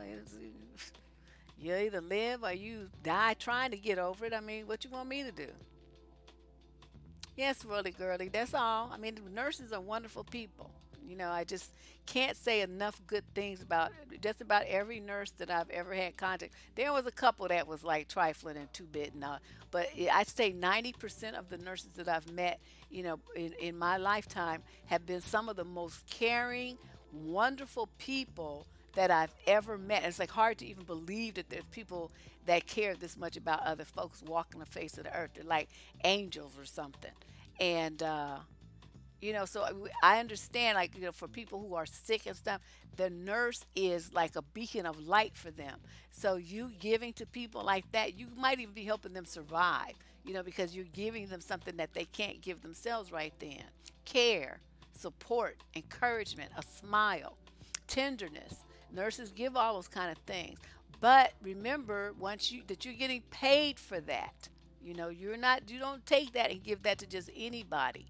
you either live or you die trying to get over it. I mean, what you want me to do? Yes, really girly. That's all. I mean, nurses are wonderful people. You know, I just can't say enough good things about just about every nurse that I've ever had contact. There was a couple that was like trifling and two bit, and uh, but I'd say 90% of the nurses that I've met, you know, in, in my lifetime have been some of the most caring, wonderful people that I've ever met. It's like hard to even believe that there's people that care this much about other folks walking the face of the earth. They're like angels or something. And uh, you know so uh, i understand like you know for people who are sick and stuff the nurse is like a beacon of light for them. So you giving to people like that you might even be helping them survive you know because you're giving them something that they can't give themselves right then. Care support encouragement a smile tenderness. Nurses give all those kind of things. But remember once you that you're getting paid for that you know you're not you don't take that and give that to just anybody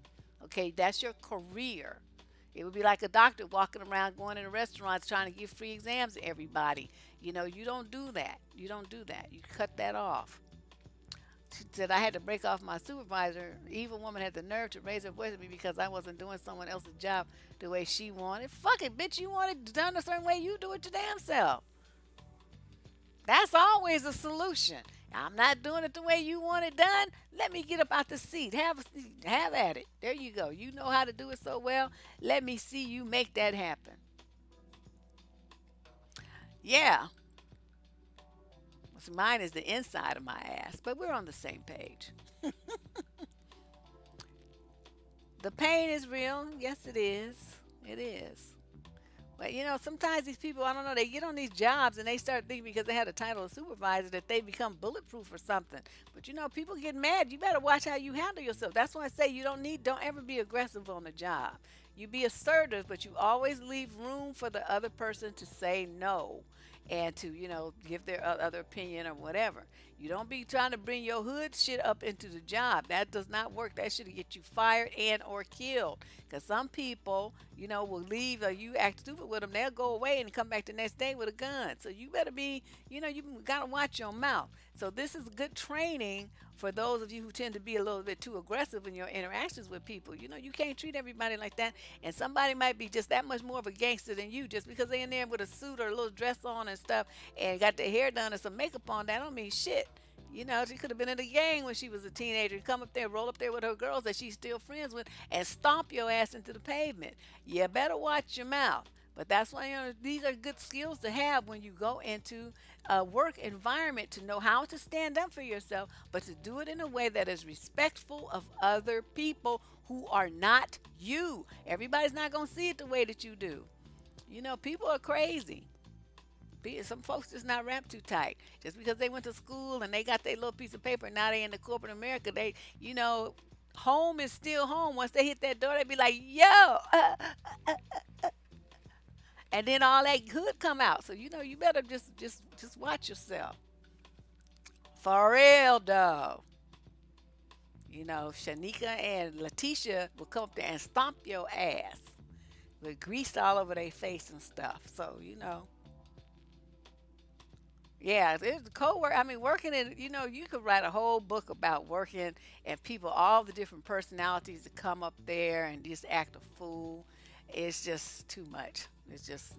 Okay, that's your career. It would be like a doctor walking around going in restaurants trying to give free exams to everybody. You know, you don't do that. You don't do that. You cut that off. She said I had to break off my supervisor. Evil woman had the nerve to raise her voice at me because I wasn't doing someone else's job the way she wanted. Fuck it, bitch. You want it done a certain way, you do it your damn self. That's always a solution. I'm not doing it the way you want it done. Let me get up out the seat. Have have at it. There you go. You know how to do it so well. Let me see you make that happen. Yeah. So mine is the inside of my ass, but we're on the same page. the pain is real. Yes, it is. It is. But you know, sometimes these people, I don't know, they get on these jobs and they start thinking because they had a title of supervisor that they become bulletproof or something. But you know, people get mad. You better watch how you handle yourself. That's why I say you don't need, don't ever be aggressive on the job. You be assertive, but you always leave room for the other person to say no and to you know give their other opinion or whatever. You don't be trying to bring your hood shit up into the job. That does not work. That should get you fired and or killed. Because some people you know will leave or you act stupid with them they'll go away and come back the next day with a gun. So you better be you know you gotta watch your mouth so this is good training for those of you who tend to be a little bit too aggressive in your interactions with people. You know, you can't treat everybody like that. And somebody might be just that much more of a gangster than you just because they're in there with a suit or a little dress on and stuff and got their hair done and some makeup on. That don't mean shit. You know, she could have been in a gang when she was a teenager. Come up there, roll up there with her girls that she's still friends with, and stomp your ass into the pavement. You better watch your mouth. But that's why you know these are good skills to have when you go into a work environment to know how to stand up for yourself, but to do it in a way that is respectful of other people who are not you. Everybody's not going to see it the way that you do. You know, people are crazy. Some folks just not wrapped too tight. Just because they went to school and they got their little piece of paper, now they in the corporate America. They, you know, home is still home. Once they hit that door, they be like, "Yo, and then all that could come out. So you know, you better just just just watch yourself. For real though. You know, Shanika and Letitia will come up there and stomp your ass with grease all over their face and stuff. So you know. Yeah, it's co-work. I mean, working in, you know, you could write a whole book about working and people, all the different personalities that come up there and just act a fool. It's just too much. It's just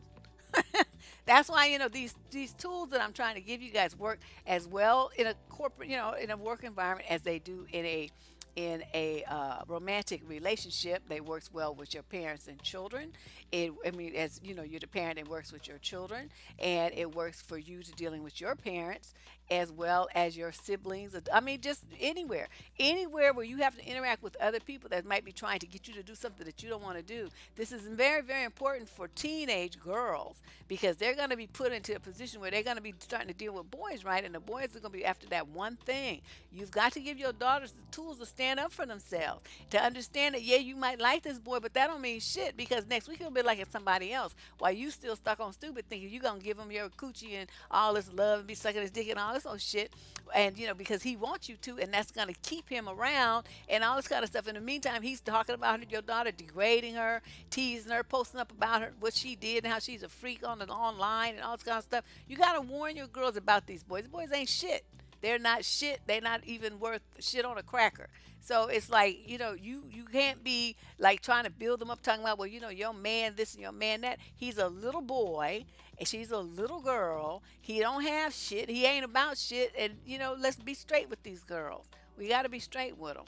that's why you know these these tools that I'm trying to give you guys work as well in a corporate, you know, in a work environment as they do in a in a uh, romantic relationship that works well with your parents and children. It, I mean, as you know, you're the parent, it works with your children, and it works for you to dealing with your parents as well as your siblings. I mean, just anywhere, anywhere where you have to interact with other people that might be trying to get you to do something that you don't want to do. This is very, very important for teenage girls because they're going to be put into a position where they're going to be starting to deal with boys, right? And the boys are going to be after that one thing. You've got to give your daughters the tools to stand up for themselves, to understand that, yeah, you might like this boy, but that don't mean shit because next week he'll be like somebody else while you still stuck on stupid thinking you're going to give him your coochie and all this love and be sucking his dick and all this shit. And, you know, because he wants you to, and that's going to keep him around and all this kind of stuff. In the meantime, he's talking about your daughter, degrading her, teasing her, posting up about her, what she did and how she's a freak on the online and all this kind of stuff. You got to warn your girls about these boys. The boys ain't shit. They're not shit. They're not even worth shit on a cracker. So it's like, you know, you you can't be like trying to build them up talking about, well, you know, your man this and your man that. He's a little boy and she's a little girl. He don't have shit. He ain't about shit and you know, let's be straight with these girls. We got to be straight with them.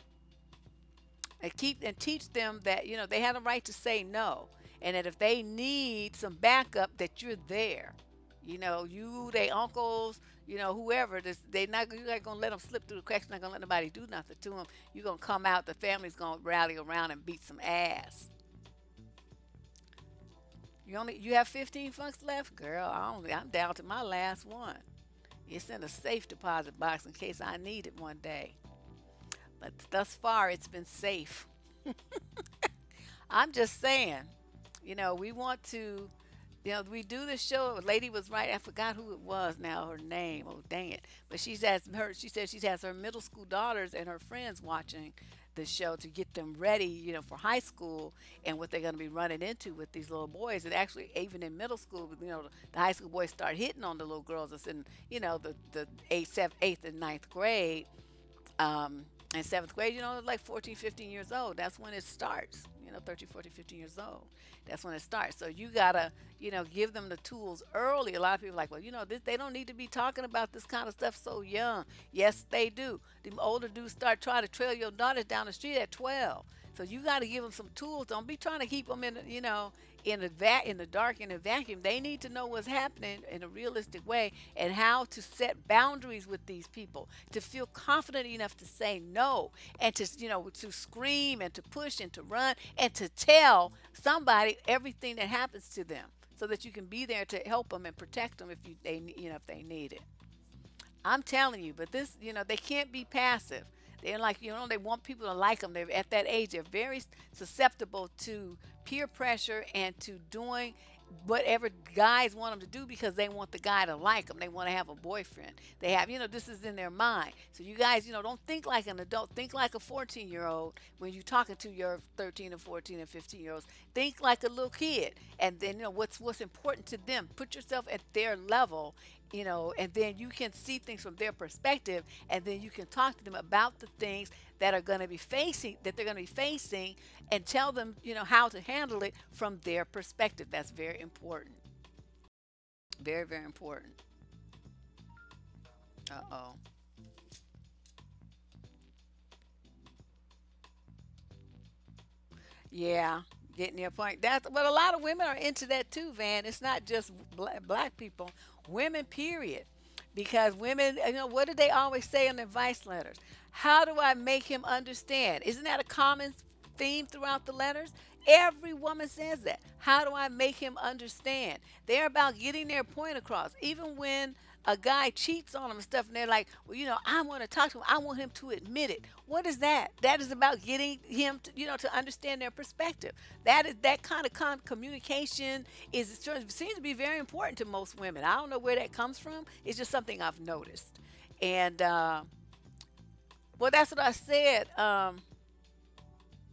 And keep and teach them that, you know, they have a right to say no and that if they need some backup that you're there. You know, you, they uncles, you know, whoever, this, they not you're not gonna let them slip through the cracks. You're not gonna let nobody do nothing to them. You're gonna come out. The family's gonna rally around and beat some ass. You only you have 15 funks left, girl. I only I'm down to my last one. It's in a safe deposit box in case I need it one day. But thus far, it's been safe. I'm just saying, you know, we want to you know, we do the show. A lady was right. I forgot who it was now, her name. Oh, dang it. But she's has her, she said she has her middle school daughters and her friends watching the show to get them ready, you know, for high school and what they're going to be running into with these little boys. And actually, even in middle school, you know, the high school boys start hitting on the little girls that's in, you know, the, the eighth, seventh, eighth and ninth grade. Um, and seventh grade, you know, like 14, 15 years old. That's when it starts you know 13 14 15 years old. That's when it starts. So you gotta you know give them the tools early. A lot of people like well you know this, they don't need to be talking about this kind of stuff so young. Yes they do. The older dudes start trying to trail your daughters down the street at 12 so you got to give them some tools. Don't be trying to keep them in you know in the va- in the dark in a vacuum. They need to know what's happening in a realistic way and how to set boundaries with these people to feel confident enough to say no and to you know to scream and to push and to run and to tell somebody everything that happens to them so that you can be there to help them and protect them if you they you know if they need it. I'm telling you, but this you know they can't be passive They're like, you know, they want people to like them. They're at that age, they're very susceptible to peer pressure and to doing whatever guys want them to do because they want the guy to like them. They want to have a boyfriend. They have, you know, this is in their mind. So you guys, you know, don't think like an adult. Think like a 14 year old when you're talking to your 13 and 14 and 15 year olds. Think like a little kid. And then, you know, what's what's important to them. Put yourself at their level you know, and then you can see things from their perspective, and then you can talk to them about the things that are going to be facing that they're going to be facing, and tell them, you know, how to handle it from their perspective. That's very important. Very, very important. Uh oh. Yeah, getting your point. That's but a lot of women are into that too, Van. It's not just black, black people women period. Because women you know what do they always say in advice letters? How do i make him understand? Isn't that a common theme throughout the letters? Every woman says that. How do i make him understand? They're about getting their point across. Even when a guy cheats on them and stuff, and they're like, well, you know, I want to talk to him. I want him to admit it. What is that? That is about getting him, to, you know, to understand their perspective. That is that kind of con- communication is seems to be very important to most women. I don't know where that comes from. It's just something I've noticed, and uh, well, that's what I said. Um,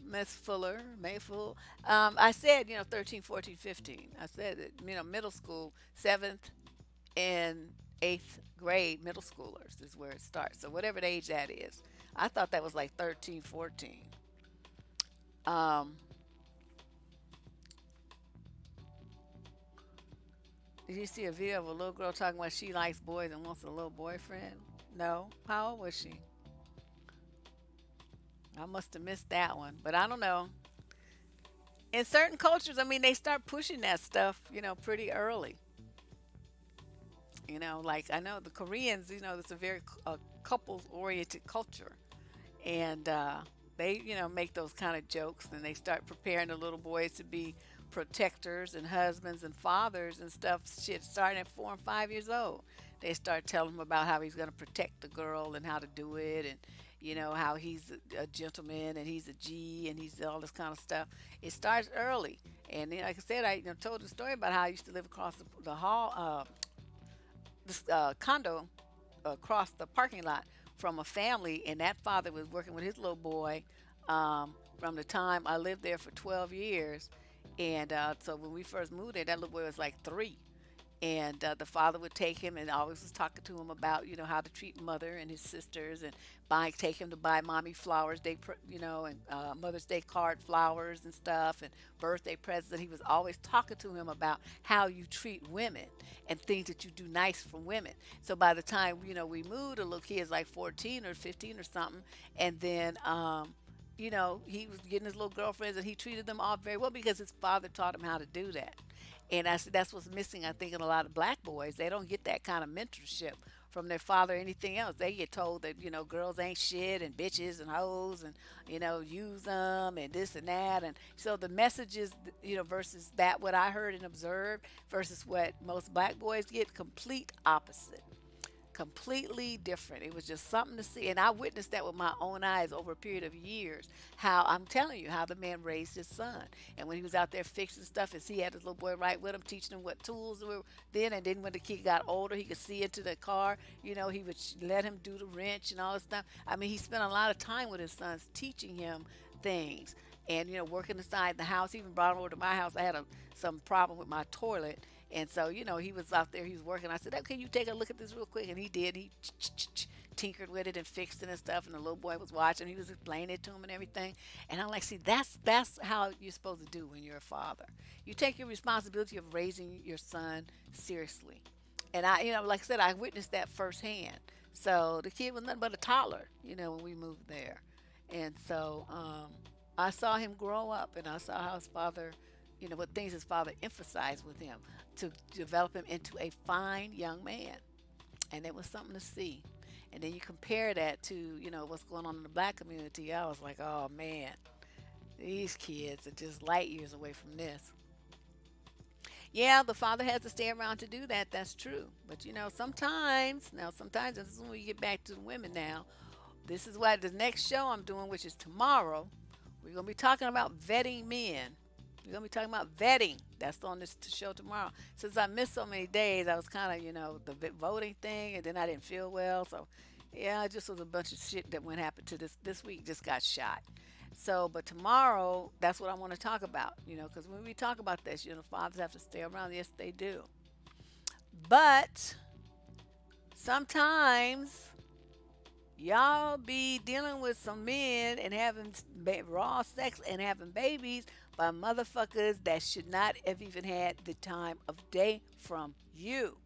Miss Fuller, Mayful. Um, I said, you know, 13, 14, 15. I said, you know, middle school, seventh and eighth grade middle schoolers is where it starts. So whatever the age that is. I thought that was like 13, 14. Um, did you see a video of a little girl talking about she likes boys and wants a little boyfriend? No. How old was she? I must have missed that one, but I don't know. In certain cultures, I mean, they start pushing that stuff, you know, pretty early. You know, like I know the Koreans, you know, it's a very uh, couples oriented culture. And uh, they, you know, make those kind of jokes and they start preparing the little boys to be protectors and husbands and fathers and stuff, shit, starting at four and five years old. They start telling him about how he's going to protect the girl and how to do it and, you know, how he's a, gentleman and he's a G and he's all this kind of stuff. It starts early. And know, like I said, I you know, told the story about how I used to live across the, the hall, uh, this uh, condo across the parking lot from a family, and that father was working with his little boy um, from the time I lived there for 12 years. And uh, so when we first moved there, that little boy was like three and uh, the father would take him and always was talking to him about you know how to treat mother and his sisters and buy take him to buy mommy flowers day you know and uh, mother's day card flowers and stuff and birthday presents he was always talking to him about how you treat women and things that you do nice for women. So by the time you know we moved a little kid is like 14 or 15 or something and then um, you know he was getting his little girlfriends and he treated them all very well because his father taught him how to do that and that's that's what's missing, I think, in a lot of black boys. They don't get that kind of mentorship from their father or anything else. They get told that you know girls ain't shit and bitches and hoes and you know use them and this and that. And so the messages, you know, versus that what I heard and observed versus what most black boys get, complete opposite completely different. It was just something to see. And I witnessed that with my own eyes over a period of years. How I'm telling you, how the man raised his son. And when he was out there fixing stuff, and he had his little boy right with him, teaching him what tools were then. And then when the kid got older, he could see into the car. You know, he would let him do the wrench and all this stuff. I mean, he spent a lot of time with his sons teaching him things and you know working inside the house he even brought him over to my house i had a, some problem with my toilet and so, you know, he was out there, he was working. I said, can you take a look at this real quick? And he did. He tinkered with it and fixed it and stuff. And the little boy was watching. He was explaining it to him and everything. And I'm like, see, that's that's how you're supposed to do when you're a father. You take your responsibility of raising your son seriously. And I, you know, like I said, I witnessed that firsthand. So the kid was nothing but a toddler, you know, when we moved there. And so um, I saw him grow up, and I saw how his father you know, what things his father emphasized with him to develop him into a fine young man. And it was something to see. And then you compare that to, you know, what's going on in the black community. I was like, oh man, these kids are just light years away from this. Yeah, the father has to stay around to do that. That's true. But you know, sometimes, now sometimes, this is when we get back to the women now, This is why the next show I'm doing, which is tomorrow, we're going to be talking about vetting men. We're to be talking about vetting. That's on this show tomorrow. Since I missed so many days, I was kind of, you know, the voting thing, and then I didn't feel well. So, yeah, it just was a bunch of shit that went happen to this this week. Just got shot. So, but tomorrow, that's what I want to talk about, you know, because when we talk about this, you know, fathers have to stay around. Yes, they do. But sometimes y'all be dealing with some men and having raw sex and having babies by motherfuckers that should not have even had the time of day from you.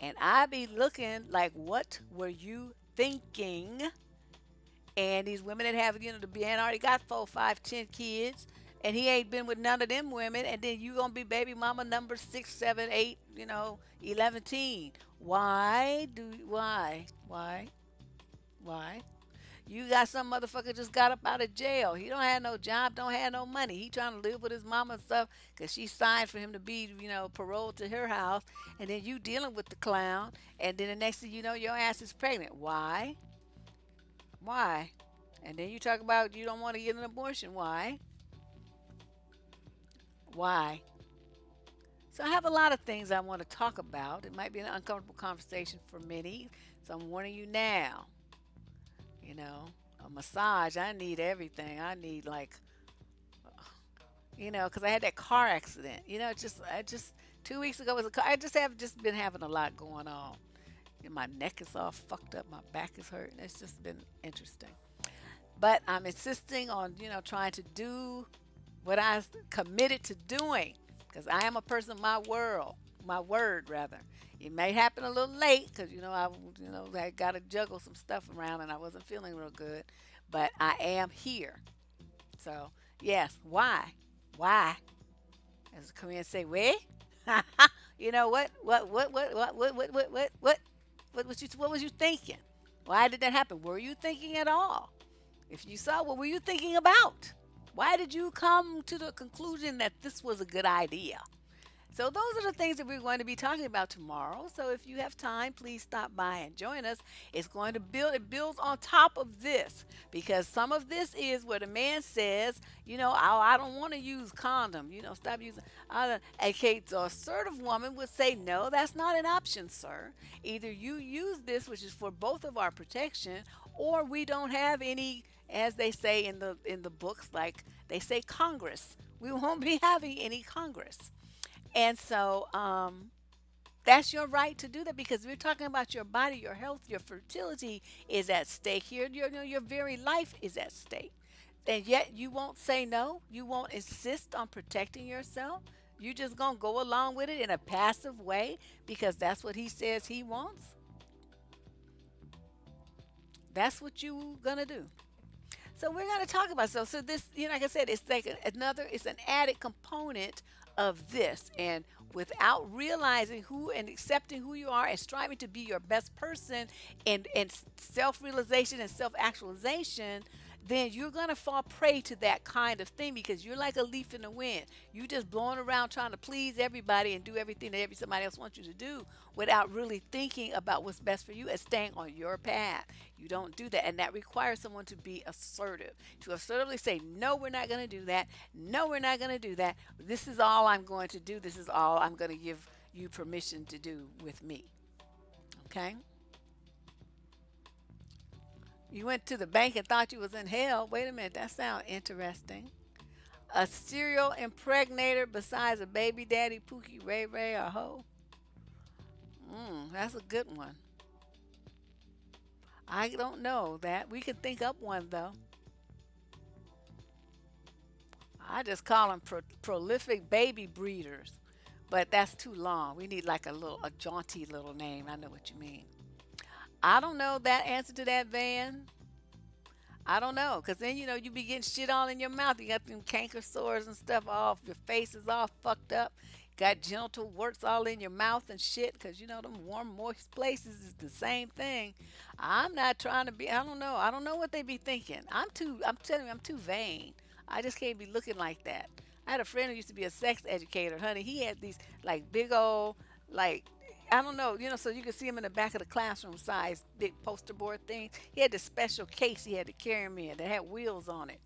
And I be looking like, what were you thinking? And these women that have, you know, the man already got four, five, ten kids, and he ain't been with none of them women, and then you gonna be baby mama number six, seven, eight, you know, eleven, teen. Why do why? Why? Why? You got some motherfucker just got up out of jail. He don't have no job, don't have no money. He trying to live with his mama and stuff because she signed for him to be, you know, paroled to her house. And then you dealing with the clown. And then the next thing you know, your ass is pregnant. Why? Why? And then you talk about you don't want to get an abortion. Why? Why? So I have a lot of things I want to talk about. It might be an uncomfortable conversation for many. So I'm warning you now. You know, a massage, I need everything. I need like, you know, because I had that car accident. You know, just I just two weeks ago was a car. I just have just been having a lot going on. And my neck is all fucked up. My back is hurting. It's just been interesting. But I'm insisting on you know trying to do what I committed to doing because I am a person of my world, my word rather. It may happen a little late because you know I you know I got to juggle some stuff around and I wasn't feeling real good, but I am here. So yes, why, why? As come in and say, where? you know what? What? What? What? What? What? What? What? What? What? What was you? What was you thinking? Why did that happen? Were you thinking at all? If you saw, what were you thinking about? Why did you come to the conclusion that this was a good idea? So those are the things that we're going to be talking about tomorrow. So if you have time, please stop by and join us. It's going to build it builds on top of this because some of this is where the man says, you know, oh, I don't want to use condom. You know, stop using. Uh, a Kate, the assertive woman would say, no, that's not an option, sir. Either you use this, which is for both of our protection, or we don't have any, as they say in the in the books, like they say Congress. We won't be having any Congress. And so um, that's your right to do that because we're talking about your body, your health, your fertility is at stake here. Your, your very life is at stake. And yet you won't say no. You won't insist on protecting yourself. You're just going to go along with it in a passive way because that's what he says he wants. That's what you're going to do. So we're going to talk about so so this you know like I said it's like another it's an added component of this. And without realizing who and accepting who you are and striving to be your best person and and self-realization and self-actualization then you're going to fall prey to that kind of thing because you're like a leaf in the wind. You're just blowing around trying to please everybody and do everything that every somebody else wants you to do without really thinking about what's best for you and staying on your path. You don't do that. And that requires someone to be assertive, to assertively say, no, we're not going to do that. No, we're not going to do that. This is all I'm going to do. This is all I'm going to give you permission to do with me. Okay? You went to the bank and thought you was in hell. Wait a minute, that sounds interesting. A serial impregnator besides a baby daddy, Pookie, Ray Ray, or Ho? Mm, that's a good one. I don't know that. We could think up one though. I just call them pro prolific baby breeders, but that's too long. We need like a little, a jaunty little name. I know what you mean. I don't know that answer to that, Van. I don't know, cause then you know you be getting shit all in your mouth. You got them canker sores and stuff off. Your face is all fucked up. Got genital warts all in your mouth and shit, cause you know them warm, moist places is the same thing. I'm not trying to be. I don't know. I don't know what they be thinking. I'm too. I'm telling you, I'm too vain. I just can't be looking like that. I had a friend who used to be a sex educator, honey. He had these like big old like I don't know, you know, so you can see him in the back of the classroom size big poster board thing. He had this special case he had to carry him in that had wheels on it.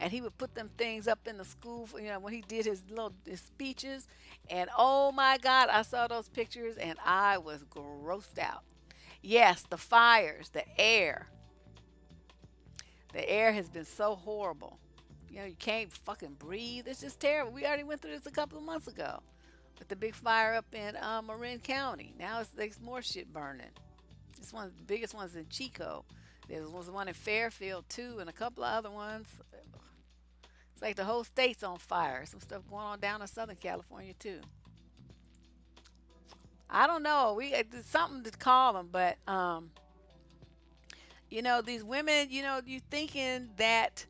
And he would put them things up in the school, for, you know, when he did his little his speeches. And oh my God, I saw those pictures and I was grossed out. Yes, the fires, the air. The air has been so horrible. You know, you can't fucking breathe. It's just terrible. We already went through this a couple of months ago with the big fire up in uh, Marin County. Now it's, there's more shit burning. This one, the biggest one's in Chico. There was one in Fairfield too, and a couple of other ones. It's like the whole state's on fire. Some stuff going on down in Southern California too. I don't know. We it's something to call them, but um, you know, these women. You know, you thinking that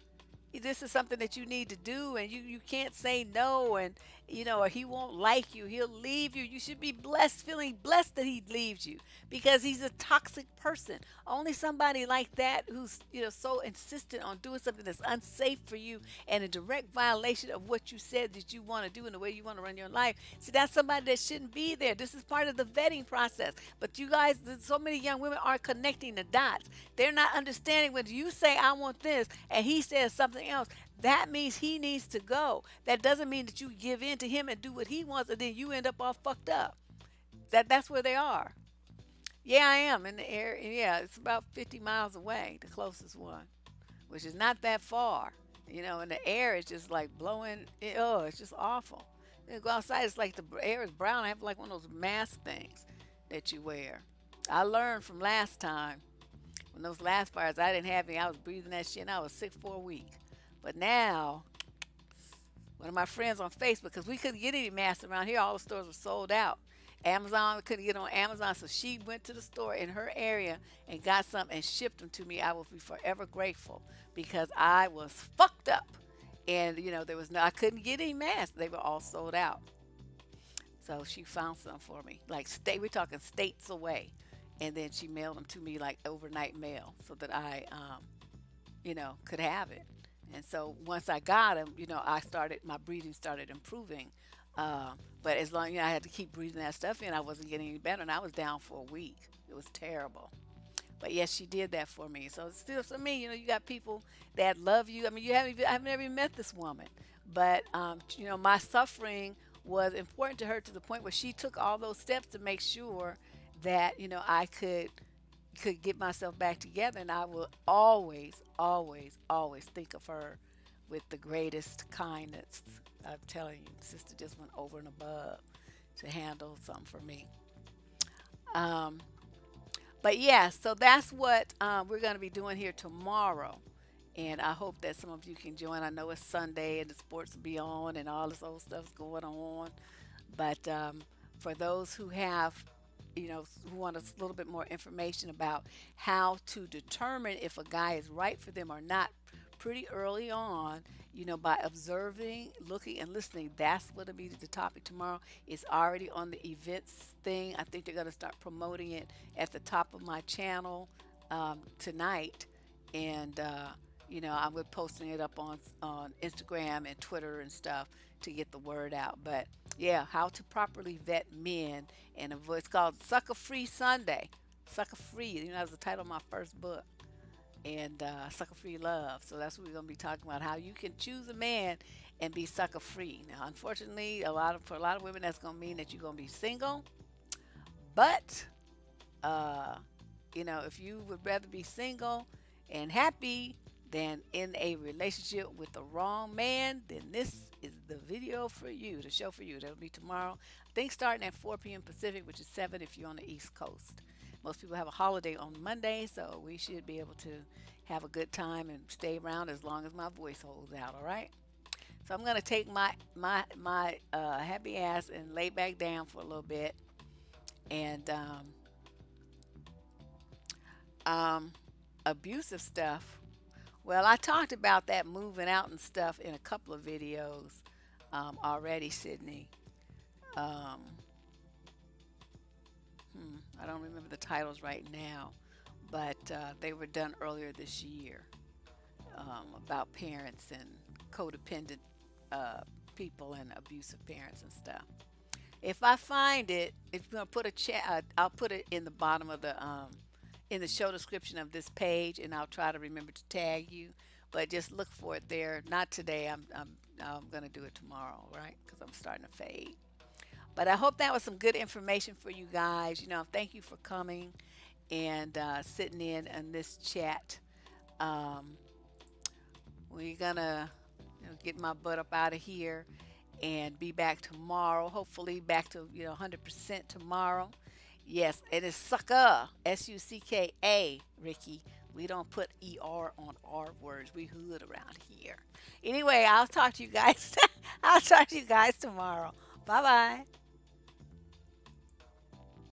this is something that you need to do and you, you can't say no and you know or he won't like you he'll leave you. You should be blessed feeling blessed that he leaves you because he's a toxic person. Only somebody like that who's you know so insistent on doing something that's unsafe for you and a direct violation of what you said that you want to do and the way you want to run your life. See that's somebody that shouldn't be there. This is part of the vetting process. But you guys so many young women aren't connecting the dots. They're not understanding when you say i want this and he says something else that means he needs to go. That doesn't mean that you give in to him and do what he wants and then you end up all fucked up. That that's where they are. Yeah, I am in the air. Yeah, it's about 50 miles away, the closest one, which is not that far. You know, and the air is just like blowing. Eh, oh, it's just awful. You go outside, it's like the air is brown. I have like one of those mask things that you wear. I learned from last time when those last fires, I didn't have any. I was breathing that shit and I was sick for a week. But now, one of my friends on Facebook, because we couldn't get any masks around here, all the stores were sold out. Amazon couldn't get on Amazon, so she went to the store in her area and got some and shipped them to me. I will be forever grateful because I was fucked up, and you know there was no, I couldn't get any masks; they were all sold out. So she found some for me, like state. We're talking states away, and then she mailed them to me like overnight mail, so that I, um, you know, could have it. And so once I got him, you know, I started, my breathing started improving. Uh, but as long, you know, I had to keep breathing that stuff in, I wasn't getting any better. And I was down for a week. It was terrible. But yes, she did that for me. So it's still for me, you know, you got people that love you. I mean, you haven't even, I've never even met this woman. But, um, you know, my suffering was important to her to the point where she took all those steps to make sure that, you know, I could could get myself back together and I will always, always, always think of her with the greatest kindness. I'm telling you, sister just went over and above to handle something for me. Um, but yeah, so that's what um, we're going to be doing here tomorrow. And I hope that some of you can join. I know it's Sunday and the sports will be on and all this old stuff's going on. But um, for those who have you know, who want a little bit more information about how to determine if a guy is right for them or not pretty early on, you know, by observing, looking, and listening. That's what will be the topic tomorrow. It's already on the events thing. I think they're going to start promoting it at the top of my channel um, tonight. And, uh, you know, I'm posting it up on, on Instagram and Twitter and stuff to get the word out. But yeah, how to properly vet men. And it's called Sucka Free Sunday. Sucka Free. You know, that's the title of my first book. And uh, Sucka Free Love. So that's what we're going to be talking about. How you can choose a man and be sucker free. Now, unfortunately, a lot of for a lot of women, that's going to mean that you're going to be single. But, uh, you know, if you would rather be single and happy than in a relationship with the wrong man, then this is the video for you, the show for you. That'll be tomorrow. I think starting at 4 p.m. Pacific, which is 7 if you're on the East Coast. Most people have a holiday on Monday, so we should be able to have a good time and stay around as long as my voice holds out, all right? So I'm going to take my my my uh, happy ass and lay back down for a little bit. And um, um, abusive stuff well, I talked about that moving out and stuff in a couple of videos um, already, Sydney. Um, hmm, I don't remember the titles right now, but uh, they were done earlier this year um, about parents and codependent uh, people and abusive parents and stuff. If I find it, if you're gonna put a chat, uh, I'll put it in the bottom of the um, in the show description of this page, and I'll try to remember to tag you. But just look for it there. Not today. I'm I'm I'm gonna do it tomorrow, right? Because I'm starting to fade. But I hope that was some good information for you guys. You know, thank you for coming and uh, sitting in on this chat. Um, we're gonna you know, get my butt up out of here and be back tomorrow. Hopefully, back to you know 100% tomorrow. Yes, it is sucker. S U C K A, Ricky. We don't put ER on our words. We hood around here. Anyway, I'll talk to you guys. I'll talk to you guys tomorrow. Bye bye.